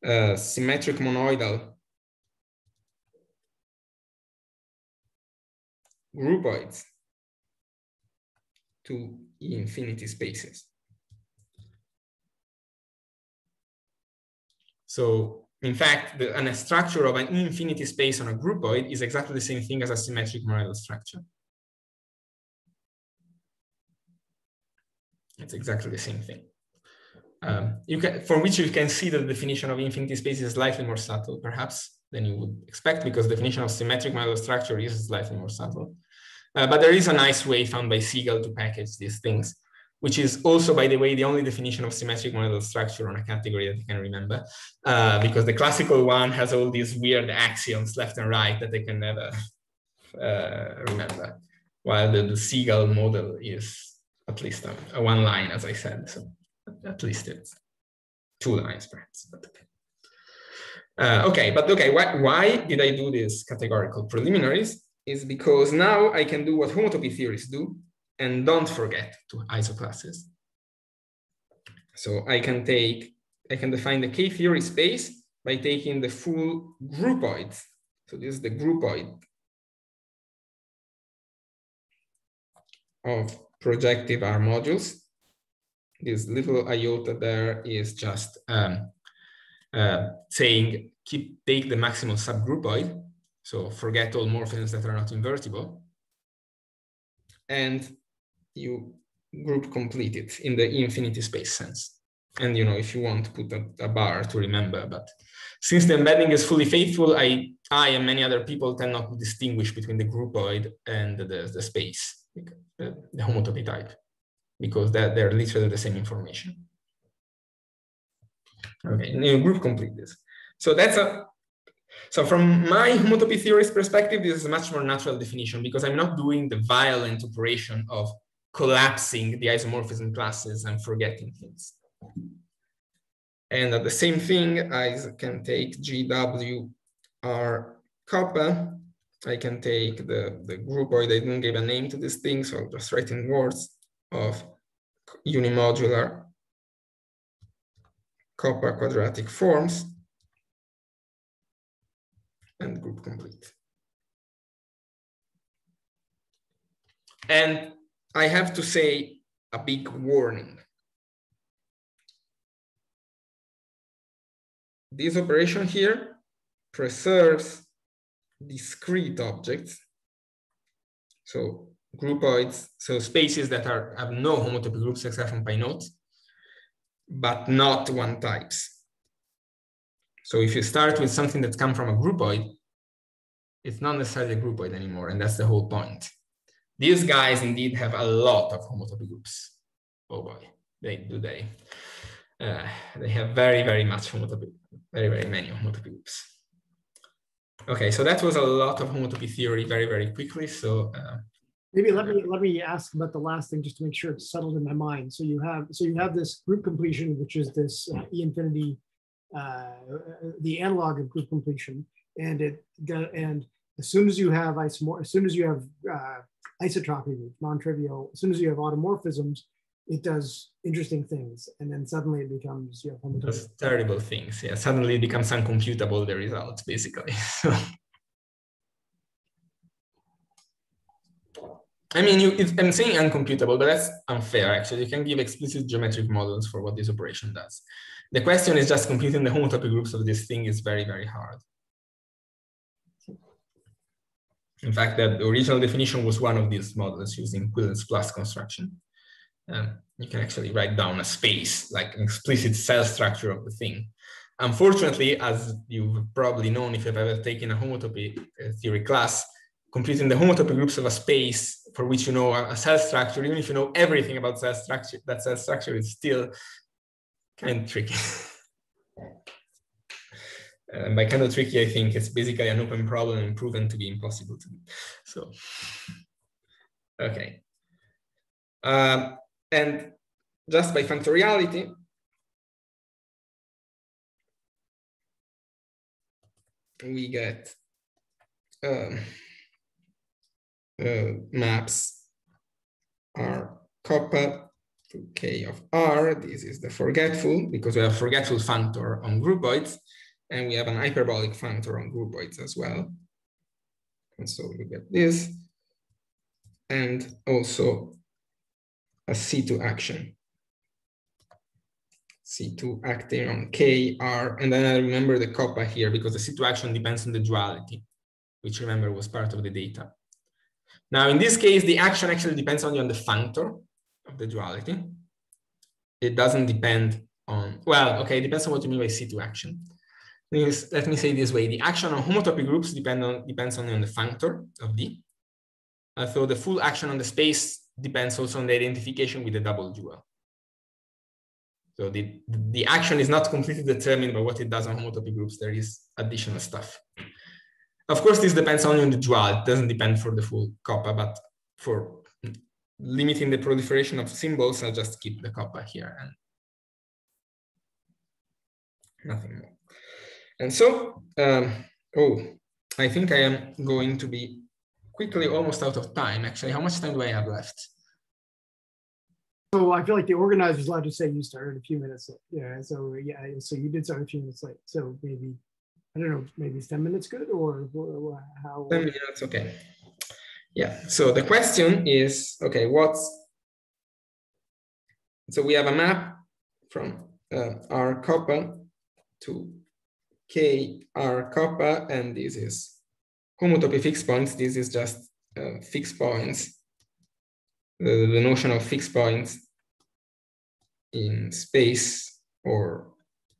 uh, symmetric monoidal groupoids to infinity spaces. So in fact, the, a structure of an infinity space on a groupoid is exactly the same thing as a symmetric monoidal structure. It's exactly the same thing. Um, you can, for which you can see that the definition of infinity space is slightly more subtle, perhaps, than you would expect, because the definition of symmetric monoidal structure is slightly more subtle. Uh, but there is a nice way found by Segal to package these things, which is also, by the way, the only definition of symmetric monoidal structure on a category that I can remember, uh, because the classical one has all these weird axioms left and right that I can never uh, remember, while the, the Segal model is at least a, a one line, as I said. So at least it's two lines, perhaps. But okay. Uh, okay, but okay, why, why did I do this categorical preliminaries? Is because now I can do what homotopy theories do and don't forget to isoclasses. So I can take, I can define the K-theory space by taking the full groupoids. So this is the groupoid of projective R modules. This little iota there is just um, uh, saying keep take the maximal subgroupoid. So forget all morphisms that are not invertible. And you group complete it in the infinity space sense. And you know, if you want, to put a, a bar to remember. But since the embedding is fully faithful, I, I and many other people tend not to distinguish between the groupoid and the, the space, the, the homotopy type, because they're, they're literally the same information. Okay, new group complete this. So that's a so from my homotopy theorist perspective, this is a much more natural definition because I'm not doing the violent operation of collapsing the isomorphism classes and forgetting things. And at the same thing, I can take GW R kappa. I can take the, the groupoid, I didn't give a name to this thing, so I'll just write in words of unimodular kappa quadratic forms and group complete. And I have to say a big warning. This operation here preserves discrete objects. So groupoids, so spaces that are have no homotopy groups except from pi nodes, but not one types. So if you start with something that's come from a groupoid, it's not necessarily a groupoid anymore, and that's the whole point. These guys indeed have a lot of homotopy groups. Oh boy, they do they. Uh, they have very, very much homotopy, very, very many homotopy groups. Okay, so that was a lot of homotopy theory very, very quickly. So uh, maybe let me let me ask about the last thing just to make sure it's settled in my mind. So you have so you have this group completion, which is this uh, E infinity, uh, the analog of group completion, and it and as soon as you have isomor as soon as you have uh, isotropy, non-trivial, as soon as you have automorphisms, it does interesting things, and then suddenly it becomes Does terrible things. Yeah, suddenly it becomes uncomputable the results basically. I mean, you, I'm saying uncomputable, but that's unfair actually. You can give explicit geometric models for what this operation does. The question is just computing the homotopy groups of this thing is very, very hard. In fact, the original definition was one of these models using Quillen's plus construction. Um, you can actually write down a space, like an explicit cell structure of the thing. Unfortunately, as you've probably known if you've ever taken a homotopy uh, theory class, computing the homotopy groups of a space for which you know a cell structure, even if you know everything about cell structure, that cell structure is still kind of tricky. And by kind of tricky, I think it's basically an open problem and proven to be impossible to do. So, okay. Um, and just by functoriality, we get um, uh, maps are to K of R. This is the forgetful because we have forgetful functor on groupoids. And we have an hyperbolic functor on groupoids as well. And so we get this. And also a C2 action. C2 acting on K, R, and then I remember the kappa here because the C2 action depends on the duality, which remember was part of the data. Now, in this case, the action actually depends only on the functor of the duality. It doesn't depend on, well, okay, it depends on what you mean by C2 action let me say this way, the action on homotopy groups depend on, depends only on the functor of D. Uh, so the full action on the space depends also on the identification with the double dual. So the, the action is not completely determined by what it does on homotopy groups. There is additional stuff. Of course, this depends only on the dual. It doesn't depend for the full kappa, but for limiting the proliferation of symbols, I'll just keep the kappa here and nothing more. And so, um, oh, I think I am going to be quickly almost out of time. Actually, how much time do I have left? So I feel like the organizer's allowed to say you started a few minutes late. Yeah. So yeah. So you did start a few minutes late. So maybe I don't know. Maybe it's ten minutes good or, or how? Ten minutes. Okay. Yeah. So the question is okay. What's so we have a map from uh, R kappa to K R kappa, and this is homotopy fixed points, this is just uh, fixed points, the, the notion of fixed points in space or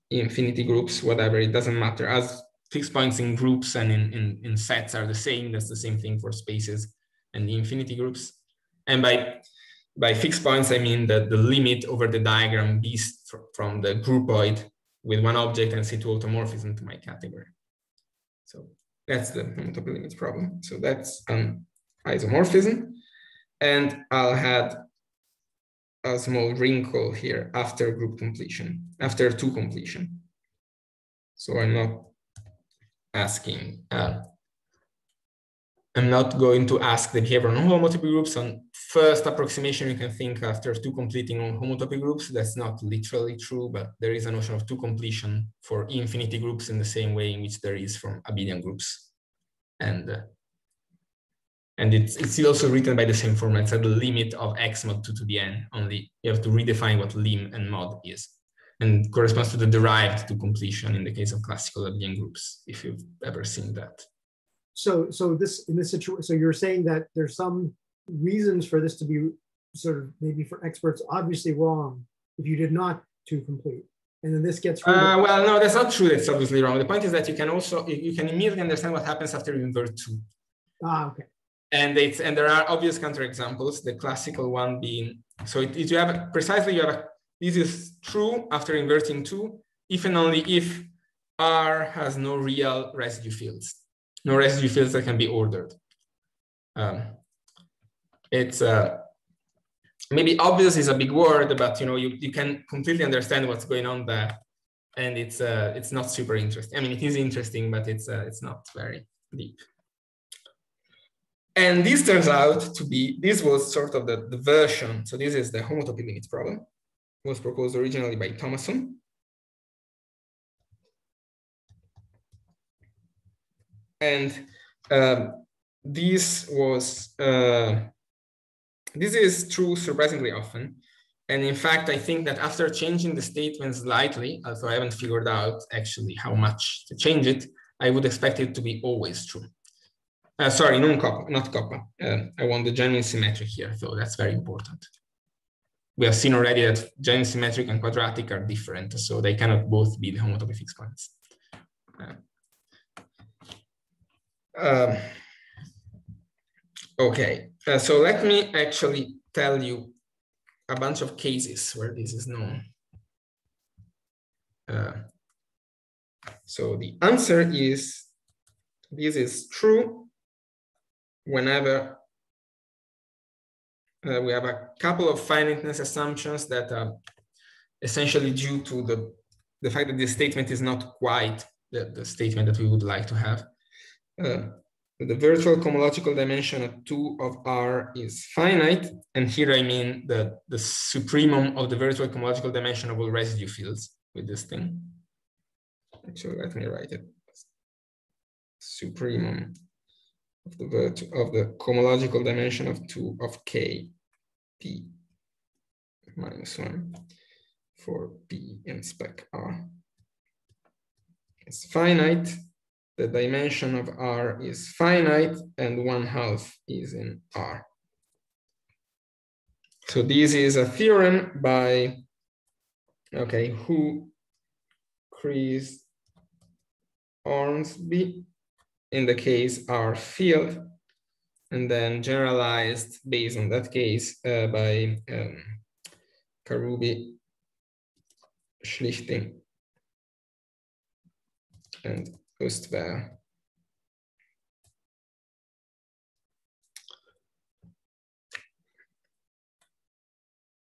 infinity groups, whatever, it doesn't matter. As fixed points in groups and in, in, in sets are the same, that's the same thing for spaces and the infinity groups. And by, by fixed points, I mean that the limit over the diagram b from the groupoid with one object and C2 automorphism to my category. So that's the homotopy limit problem. So that's an isomorphism. And I'll add a small wrinkle here after group completion, after two completion. So I'm not asking, uh, I'm not going to ask the behavior on homotopy groups. On first approximation, you can think after two completing on homotopy groups. That's not literally true, but there is a notion of two completion for infinity groups in the same way in which there is from abelian groups. And uh, and it's, it's also written by the same format, so the limit of x mod 2 to the n, only you have to redefine what lim and mod is. And corresponds to the derived to completion in the case of classical abelian groups, if you've ever seen that. So, so this in this situation, so you're saying that there's some reasons for this to be sort of maybe for experts obviously wrong if you did not to complete. And then this gets uh, well no that's not true. That's obviously wrong. The point is that you can also you can immediately understand what happens after you invert two. Ah okay. And it's and there are obvious counterexamples. The classical one being so it, it, you have a, precisely you have a, this is true after inverting two if and only if R has no real residue fields, no residue fields that can be ordered. Um, it's uh, maybe obvious is a big word, but you know you, you can completely understand what's going on there, and it's uh, it's not super interesting. I mean, it is interesting, but it's uh, it's not very deep. And this turns out to be, this was sort of the, the version. So this is the homotopy limit problem. Was proposed originally by Thomason. And um, this was, uh, this is true surprisingly often. And in fact, I think that after changing the statement slightly, although I haven't figured out actually how much to change it, I would expect it to be always true. Uh, sorry, non kappa, not kappa. Uh, I want the genuine symmetric here, so that's very important. We have seen already that genuine symmetric and quadratic are different, so they cannot both be the homotopy fixed points. Uh, um, okay, uh, so let me actually tell you a bunch of cases where this is known. Uh, so the answer is this is true whenever uh, we have a couple of finiteness assumptions that are essentially due to the, the fact that the statement is not quite the, the statement that we would like to have. Uh, the virtual cohomological dimension of 2 of R is finite. And here I mean the, the supremum of the virtual cohomological dimension of all residue fields with this thing. Actually, let me write it. Supremum of the virtu of the cohomological dimension of two of k p minus one for p in spec r. It's finite. The dimension of r is finite, and one half is in r. So this is a theorem by okay Hu Kriz Ormsby in the case R field, and then generalized based on that case uh, by um, Karoubi, Schlichting, and Østvær.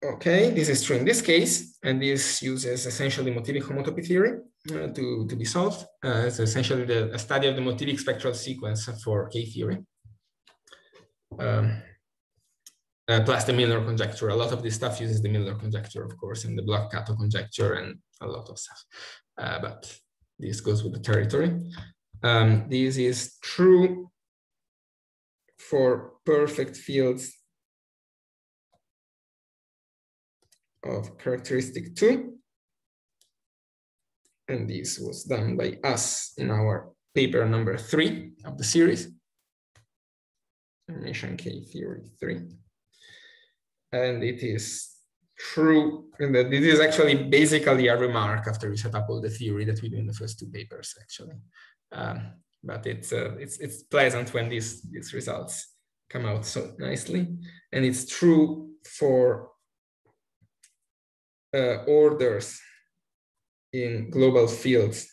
Okay, this is true in this case, and this uses essentially motivic homotopy theory uh, to, to be solved. Uh, it's essentially the, a study of the motivic spectral sequence for K-theory. Um, uh, plus the Milnor conjecture. A lot of this stuff uses the Milnor conjecture, of course, and the Bloch-Kato conjecture and a lot of stuff. Uh, but this goes with the territory. Um, this is true for perfect fields of characteristic two. And this was done by us in our paper number three of the series. Hermitian K theory three. And it is true, and that this is actually basically a remark after we set up all the theory that we do in the first two papers, actually. Um, but it's, uh, it's, it's pleasant when these, these results come out so nicely. And it's true for uh, orders in global fields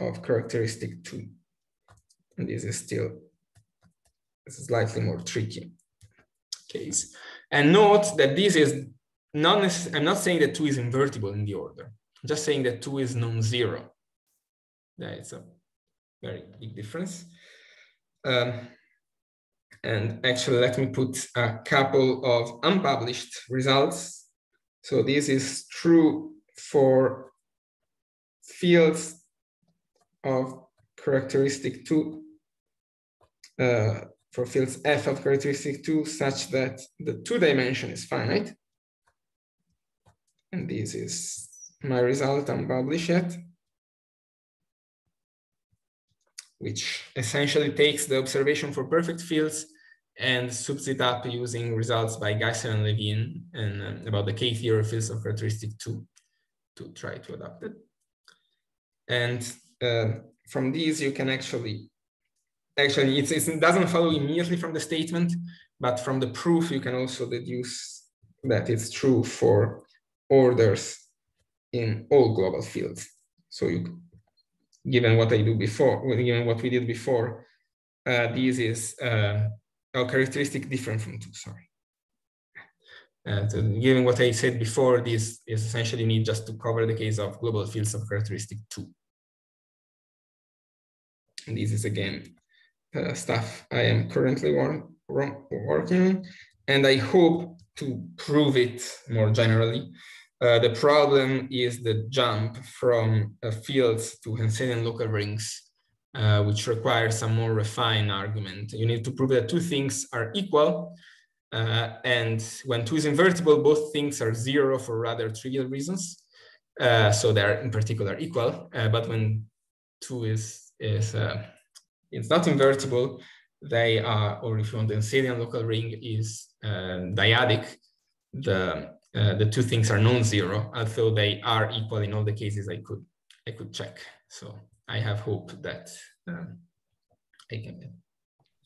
of characteristic two. And this is still this is slightly more tricky case. And note that this is not, I'm not saying that two is invertible in the order. I'm just saying that two is non-zero. That's a very big difference. Um, and actually, let me put a couple of unpublished results. So this is true for fields of characteristic two, uh, for fields f of characteristic two, such that the two dimension is finite. And this is my result unpublished yet. which essentially takes the observation for perfect fields and soups it up using results by Geisser and Levine and um, about the K-theory fields of characteristic two to try to adapt it. And uh, from these, you can actually, actually it doesn't follow immediately from the statement, but from the proof, you can also deduce that it's true for orders in all global fields. So you, given what I do before, given what we did before, uh, this is uh, a characteristic different from two, sorry. And uh, given what I said before, this is essentially need just to cover the case of global fields of characteristic two. And this is again uh, stuff I am currently working on, and I hope to prove it more generally. Uh, the problem is the jump from uh, fields to Henselian local rings uh, which requires some more refined argument. You need to prove that two things are equal. Uh, and when two is invertible, both things are zero for rather trivial reasons. Uh, so they're in particular equal. But when two is, is it's not invertible, they are, or if you want the Henselian local ring is dyadic, the, the two things are non-zero, although they are equal in all the cases I could, I could check. So I have hope that um, I can.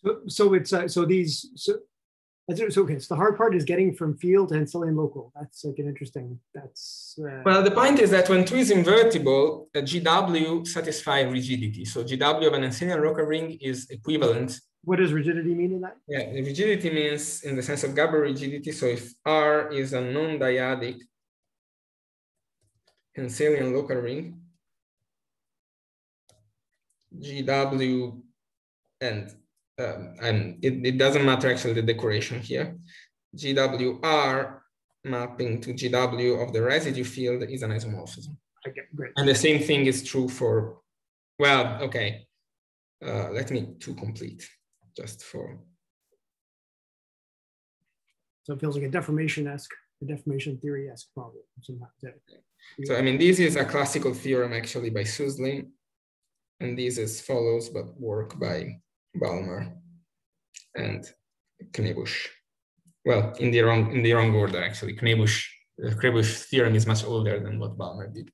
So, so it's uh, so these so so okay. So the hard part is getting from field to Henselian local. That's like an interesting. That's uh... well. The point is that when two is invertible, a GW satisfy rigidity. So GW of an Henselian local ring is equivalent. What does rigidity mean in that? Yeah, rigidity means in the sense of Gabber rigidity. So if R is a non-dyadic Henselian local ring, GW and um, and it, it doesn't matter actually the decoration here. GWR mapping to GW of the residue field is an isomorphism. Okay, great. And the same thing is true for, well, okay. Uh, let me to complete just for. So it feels like a deformation-esque, a deformation theory-esque problem. So I mean, this is a classical theorem actually by Suslin and this is follows but work by Balmer and Knebusch. Well, in the wrong in the wrong order actually. Knebusch, the Knebusch theorem is much older than what Balmer did,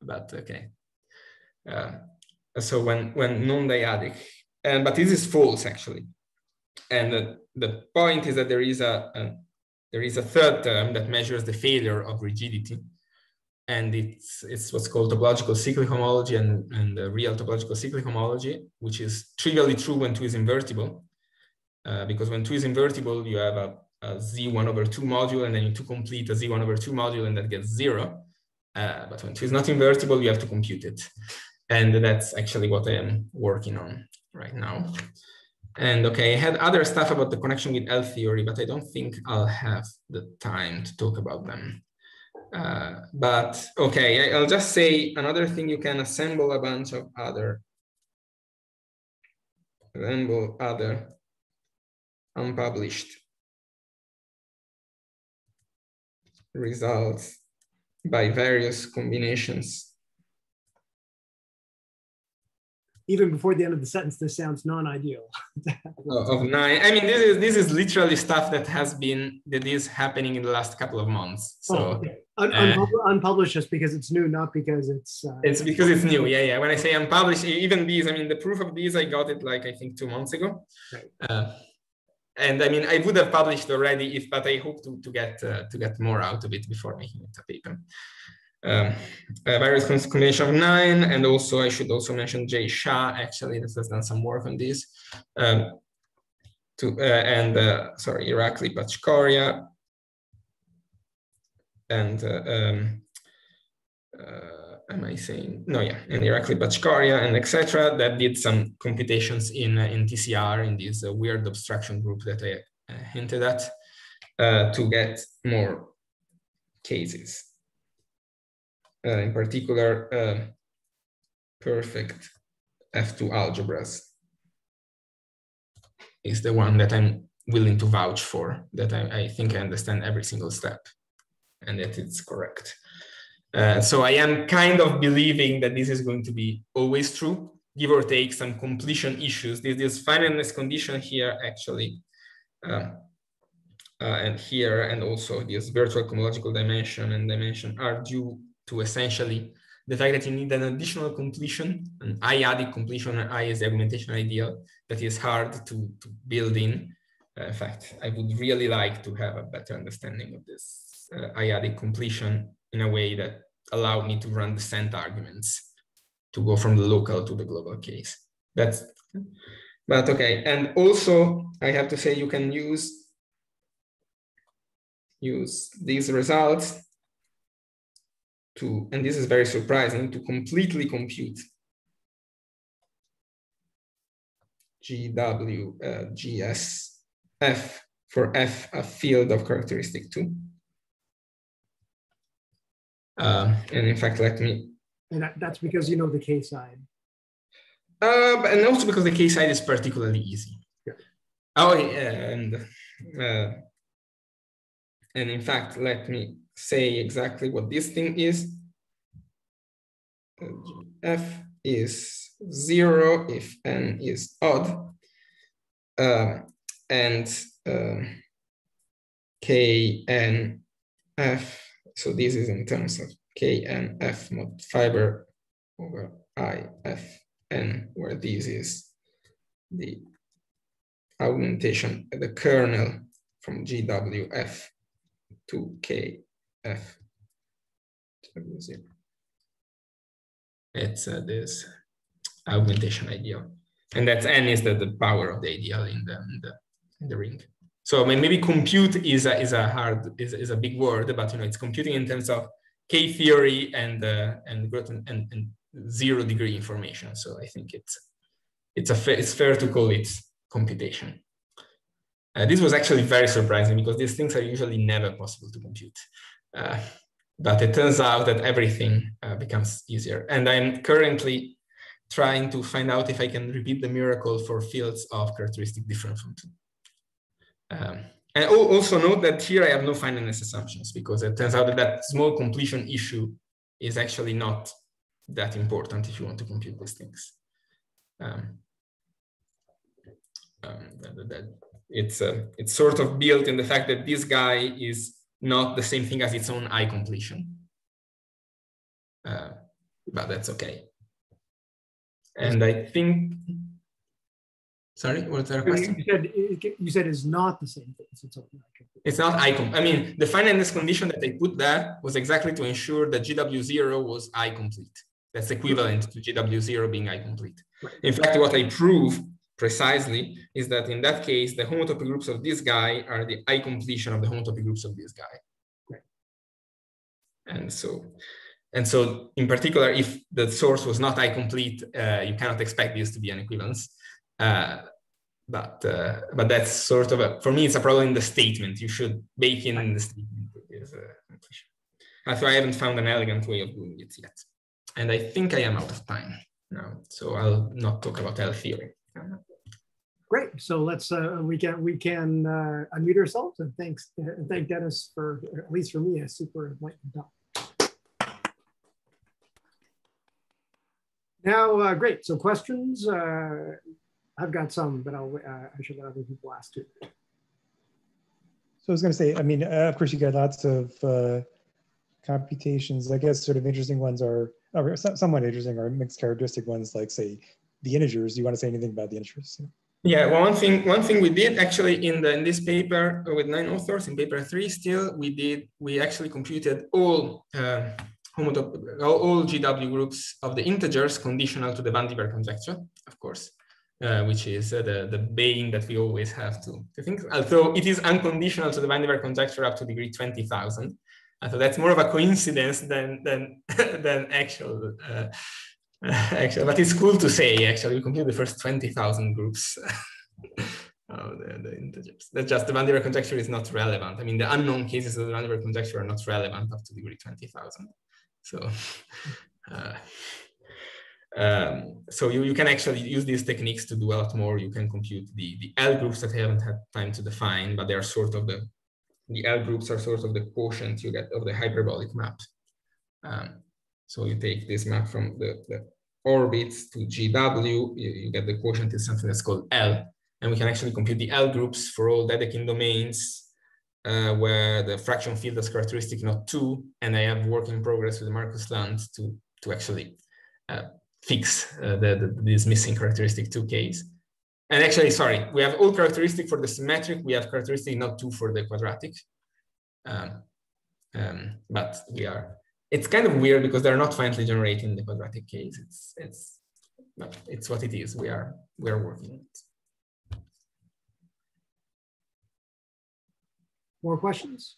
but okay. Uh, so when when non-dyadic, and but this is false actually, and the, the point is that there is a, a there is a third term that measures the failure of rigidity and it's it's what's called topological cyclic homology and, and real topological cyclic homology, which is trivially true when two is invertible. Uh, because when two is invertible, you have a, a z1 over 2 module, and then you to complete a z1 over 2 module, and that gets zero. Uh, but when two is not invertible, you have to compute it. And that's actually what I am working on right now. And okay, I had other stuff about the connection with L theory, but I don't think I'll have the time to talk about them. Uh, but okay, I'll just say another thing you can assemble a bunch of other assemble other unpublished results by various combinations even before the end of the sentence, this sounds non-ideal. of nine. I mean, this is this is literally stuff that has been that is happening in the last couple of months. So oh, okay. Un- uh, unpublished just because it's new, not because it's. Uh, it's because it's new. Yeah, yeah. When I say unpublished, even these, I mean, the proof of these, I got it like I think two months ago. Right. Uh, and I mean, I would have published already if, but I hope to to get uh, to get more out of it before making it a paper um, a virus combination of nine, and also I should also mention Jay Shah, actually, that has done some work on this. Um, to, uh, and uh, sorry, Irakli Patchkoria, and uh, um, uh, am I saying no? Yeah, and Irakli Patchkoria and etc. That did some computations in uh, in TCR in this uh, weird obstruction group that I hinted at to get more cases in particular uh, perfect F2 algebras is the one that I'm willing to vouch for, that I, I think I understand every single step and that it's correct. Uh, so I am kind of believing that this is going to be always true, give or take some completion issues. This, finiteness condition here actually, uh, uh, and here, and also this virtual cohomological dimension and dimension are due to essentially the fact that you need an additional completion, an I-adic completion, and I is the augmentation ideal that is hard to, to build in. Uh, in fact, I would really like to have a better understanding of this uh, I-adic completion in a way that allowed me to run descent arguments to go from the local to the global case. That's, but okay. And also I have to say you can use, use these results to, and this is very surprising, to completely compute GW, uh, GS, F for F, a field of characteristic two. Uh, and in fact, let me. And that's because you know the K side. Uh, and also because the K side is particularly easy. Yeah. Oh, yeah, and uh, and in fact, let me say exactly what this thing is. F is zero if n is odd. Uh, and uh, k so this is in terms of k n f mod fiber over i f n, where this is the augmentation at the kernel from GWF to KF. It's uh, this augmentation ideal. And that's n is the, the power of the ideal in the, in the, in the ring. So I mean, maybe compute is a, is a hard, is, is a big word, but you know, it's computing in terms of K theory and, uh, and, and, and zero degree information. So I think it's, it's, a fa it's fair to call it computation. Uh, this was actually very surprising because these things are usually never possible to compute. Uh, but it turns out that everything uh, becomes easier. And I'm currently trying to find out if I can repeat the miracle for fields of characteristic different from two. Um, and also note that here I have no finiteness assumptions because it turns out that that small completion issue is actually not that important if you want to compute these things. Um, um, that, that, it's uh, it's sort of built in the fact that this guy is not the same thing as its own I completion. Uh, but that's okay. And I think, sorry, what's that question? You said, you said it's not the same thing. It's, it's not I, I mean, the finiteness condition that I put there was exactly to ensure that GW0 was I complete. That's equivalent to GW0 being I complete. In fact, what I prove precisely is that in that case, the homotopy groups of this guy are the I completion of the homotopy groups of this guy. And so, and so in particular, if the source was not I complete, uh, you cannot expect this to be an equivalence. Uh, but uh, but that's sort of a, for me, it's a problem in the statement. You should bake in the statement. A completion. I haven't found an elegant way of doing it yet. And I think I am out of time now, so I'll not talk about L theory. Great. So let's uh, we can we can uh, unmute ourselves and thanks and thank Denis for at least for me a super enlightening talk. Now, uh, great. So questions. Uh, I've got some, but I'll, uh, I should let other people ask too. So I was going to say, I mean, uh, of course, you got lots of uh, computations. I guess sort of interesting ones are, or somewhat interesting, or mixed characteristic ones, like say the integers. Do you want to say anything about the integers? Yeah, well, one thing one thing we did actually in the in this paper with nine authors in paper three still we did we actually computed all uh, all, all GW groups of the integers conditional to the Vandiver conjecture, of course, uh, which is uh, the the bane that we always have to, to think. Although it is unconditional to the Vandiver conjecture up to degree twenty thousand, so that's more of a coincidence than than than actual. Uh, actually, but it's cool to say, actually, we compute the first 20,000 groups of the, the integers. That's just the Vandiver conjecture is not relevant. I mean, the unknown cases of the Vandiver conjecture are not relevant up to degree 20,000. So, uh, um, so you, you can actually use these techniques to do a lot more. You can compute the, the L groups that I haven't had time to define, but they are sort of the, the L groups are sort of the quotient you get of the hyperbolic map. Um, so you take this map from the, the orbits to GW, you, you, get the quotient is something that's called L. And we can actually compute the L groups for all Dedekind domains uh, where the fraction field is characteristic not two. And I have work in progress with Markus Land to, to actually uh, fix uh, the, the, this missing characteristic two case. And actually, sorry, we have all characteristic for the symmetric, we have characteristic not two for the quadratic. Um, um, but we are it's kind of weird because they're not finally generating the quadratic case. It's it's it's what it is. We are we are working on it. More questions?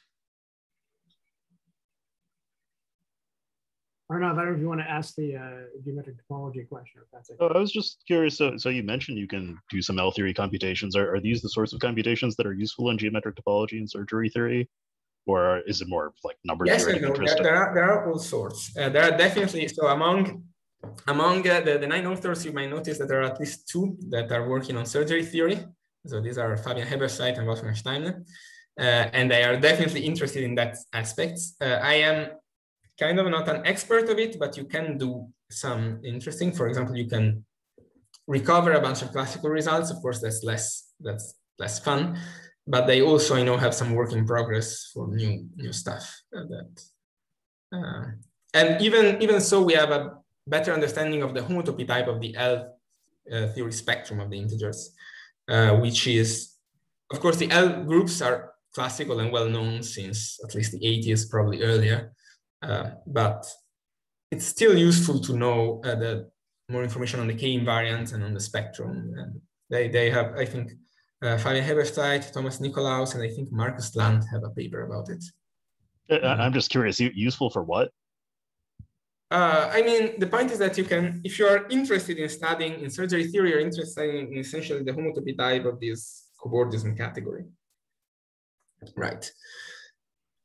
Arnav, I don't know if you want to ask the uh, geometric topology question. If that's oh, I was just curious. So, so you mentioned you can do some L theory computations. Are, are these the sorts of computations that are useful in geometric topology and surgery theory? Or is it more like number yes theory? No. There, there, are, there are all sorts. Uh, there are definitely, so among among uh, the, the nine authors, you might notice that there are at least two that are working on surgery theory. So these are Fabian Hebestreit and Wolfgang Steimle. Uh, and they are definitely interested in that aspect. Uh, I am kind of not an expert of it, but you can do some interesting. For example, you can recover a bunch of classical results. Of course, that's less that's less fun but they also, you know, have some work in progress for new new stuff. That, uh, and even even so, we have a better understanding of the homotopy type of the L uh, theory spectrum of the integers, uh, which is, of course, the L groups are classical and well known since at least the 80s, probably earlier. Uh, but it's still useful to know uh, the more information on the K invariants and on the spectrum. And they, they have, I think, uh, Fabian Hebestreit, Thomas Nikolaus, and I think Markus Land have a paper about it. Uh, I'm just curious, useful for what? Uh, I mean, the point is that you can, if you are interested in studying in surgery theory, you're interested in essentially the homotopy type of this cobordism category. Right.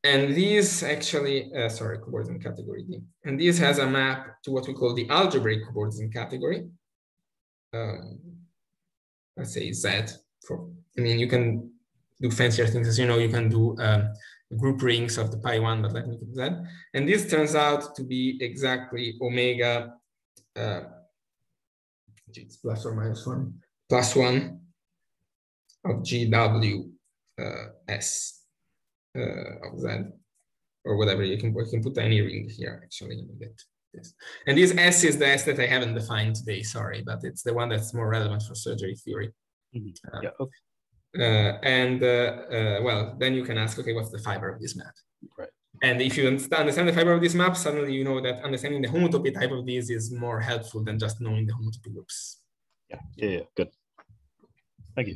And these actually, uh, sorry, cobordism category D. And this has a map to what we call the algebraic cobordism category. Um, let's say Z for, I mean, you can do fancier things, as you know, you can do um, group rings of the pi one, but let me do that. And this turns out to be exactly omega, uh, it's plus or minus one, plus one of GW uh, S uh, of Z, or whatever. You can, you can put any ring here, actually, in this. And this S is the S that I haven't defined today, sorry, but it's the one that's more relevant for surgery theory. Mm-hmm. Uh, yeah. Okay. Uh, and uh, well, then you can ask, okay, what's the fiber of this map? Right. And if you understand the fiber of this map, suddenly you know that understanding the homotopy type of these is more helpful than just knowing the homotopy groups. Yeah, yeah, yeah. good. Thank you.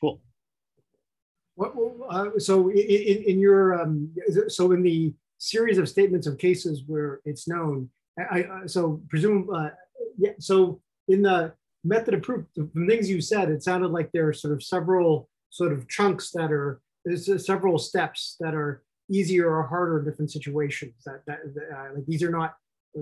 Cool. What, uh, so in, in your, um, so in the series of statements of cases where it's known, I, I so presume, uh, yeah, so in the method of proof, from things you said, it sounded like there are sort of several sort of chunks that are, there's several steps that are easier or harder in different situations. That, that uh, like these are not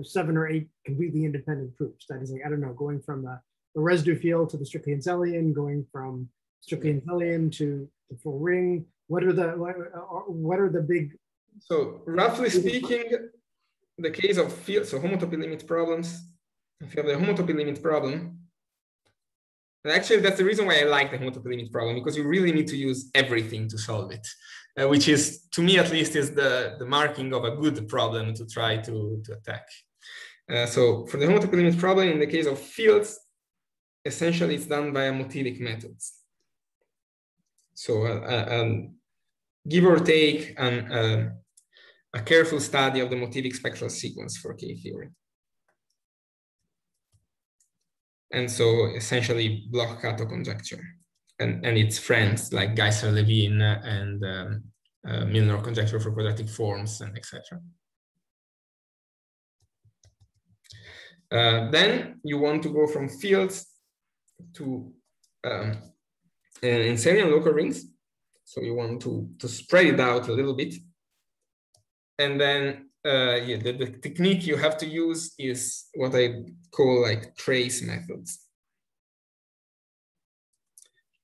seven or eight completely independent proofs. That is like, I don't know, going from the, the residue field to the strictly Henselian, going from strictly Henselian to the full ring. What are the, what, uh, what are the big? So roughly speaking, the case of field, so homotopy limit problems, if you have the homotopy limit problem, and actually that's the reason why I like the homotopy limit problem, because you really need to use everything to solve it, uh, which is, to me at least, is the, the marking of a good problem to try to, to attack. Uh, so for the homotopy limit problem, in the case of fields, essentially it's done via motivic methods. So uh, uh um, give or take an, uh, a careful study of the motivic spectral sequence for K-theory. And so essentially Bloch-Kato conjecture and, and its friends like Geisser-Levine and um, uh, Milnor conjecture for quadratic forms and etc. Uh, then you want to go from fields to um, Henselian local rings. So you want to, to spread it out a little bit. And then uh, yeah, the, the technique you have to use is what I call like trace methods.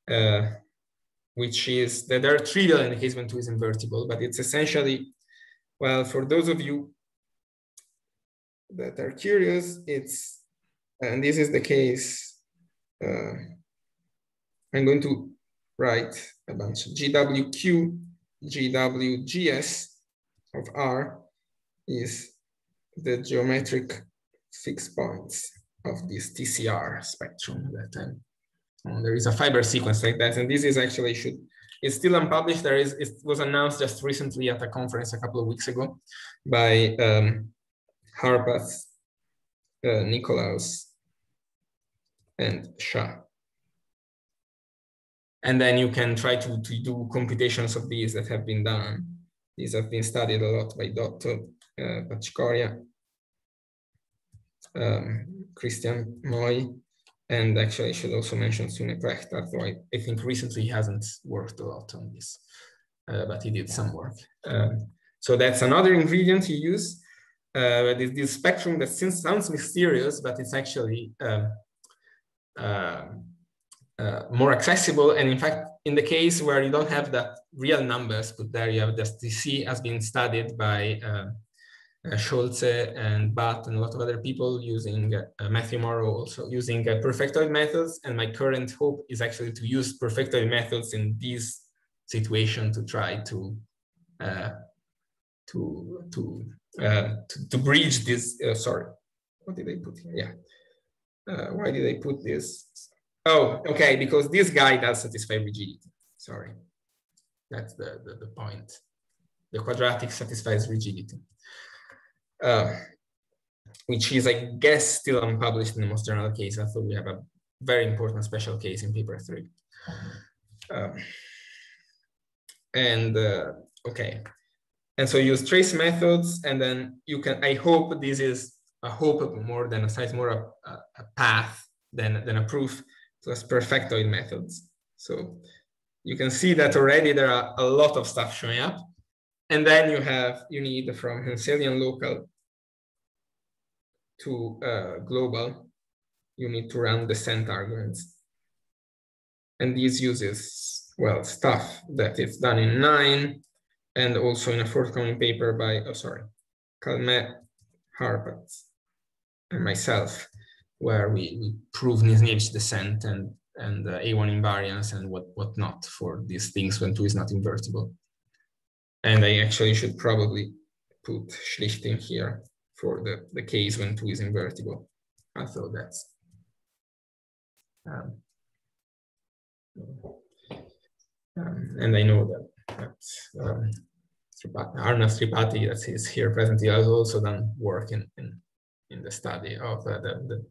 Uh, which is that they're trivial in the case when two is invertible, but it's essentially, well, for those of you that are curious, it's, and this is the case, uh, I'm going to write a bunch of GWQ, GWGS of R is the geometric fixed points of this TCR spectrum that time. Uh, there is a fiber sequence like that, and this is actually should it's still unpublished. There is it was announced just recently at a conference a couple of weeks ago by um, Harpaz, uh, Nikolaus, and Shah. And then you can try to, to do computations of these that have been done. These have been studied a lot by Dr. Uh, um, Kristian Moi, and actually I should also mention Sune Precht, although I, I, think recently he hasn't worked a lot on this, uh, but he did some work. Um, so that's another ingredient you use uh, this, this, spectrum that seems, sounds mysterious, but it's actually um, uh, uh, more accessible. And in fact, in the case where you don't have that real numbers put there, you have just DC has been studied by uh, uh Scholze and Bhatt and a lot of other people using uh, Matthew Morrow also using uh, perfectoid methods. And my current hope is actually to use perfectoid methods in this situation to try to to to uh, to, to, bridge this, uh, sorry, what did they put here? Yeah. Uh, why did they put this? Oh, okay, because this guy does satisfy rigidity. Sorry, that's the, the, the point. The quadratic satisfies rigidity, uh, which is, I guess, still unpublished in the most general case. I thought we have a very important special case in paper three. Um, and uh, okay, and so use trace methods, and then you can, I hope this is a hope more than a size, more a, a path than, than a proof plus perfectoid methods. So you can see that already there are a lot of stuff showing up. And then you have, you need from Henselian local to uh, global, you need to run descent arguments. And these uses, well, stuff that is done in nine, and also in a forthcoming paper by, oh, sorry, Calmès, Harpaz, and myself, where we, we prove Nisnevich descent and, and uh, A1 invariance and what, what not for these things when two is not invertible. And I actually should probably put Schlichting here for the, the case when two is invertible. And so that's um, um, and I know that that um, that is here present, he has also done work in, in, in the study of uh, the, the,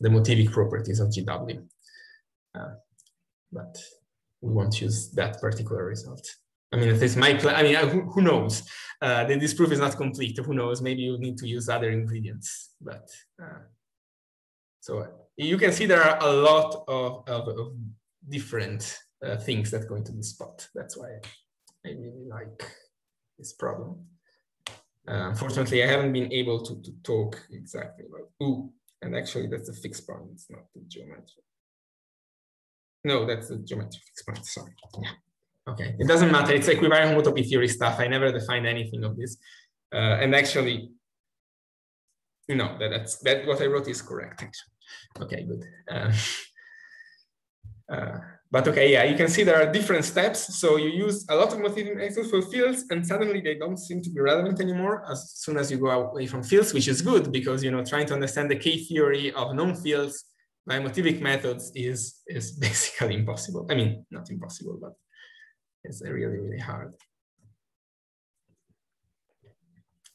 the, motivic properties of GW. Uh, but we won't use that particular result. I mean, this my plan. I mean, who, who knows? Uh, this proof is not complete. Who knows? Maybe you need to use other ingredients. But uh, so you can see there are a lot of, of, of different uh, things that go into this spot. That's why I really like this problem. Uh, unfortunately, I haven't been able to, to talk exactly about ooh, and actually that's a fixed point, it's not the geometry. No, that's the geometric fixed point, sorry. Yeah. Okay, it doesn't matter, it's equivariant homotopy theory stuff. I never defined anything of this. Uh, and actually, no, that, that's that what I wrote is correct. Actually. Okay, good. Uh, uh, but okay, yeah, you can see there are different steps. So you use a lot of motivating extras for fields and suddenly they don't seem to be relevant anymore as soon as you go away from fields, which is good because, you know, trying to understand the K-theory of non-fields by motivic methods is, is basically impossible. I mean, not impossible, but it's really, really hard.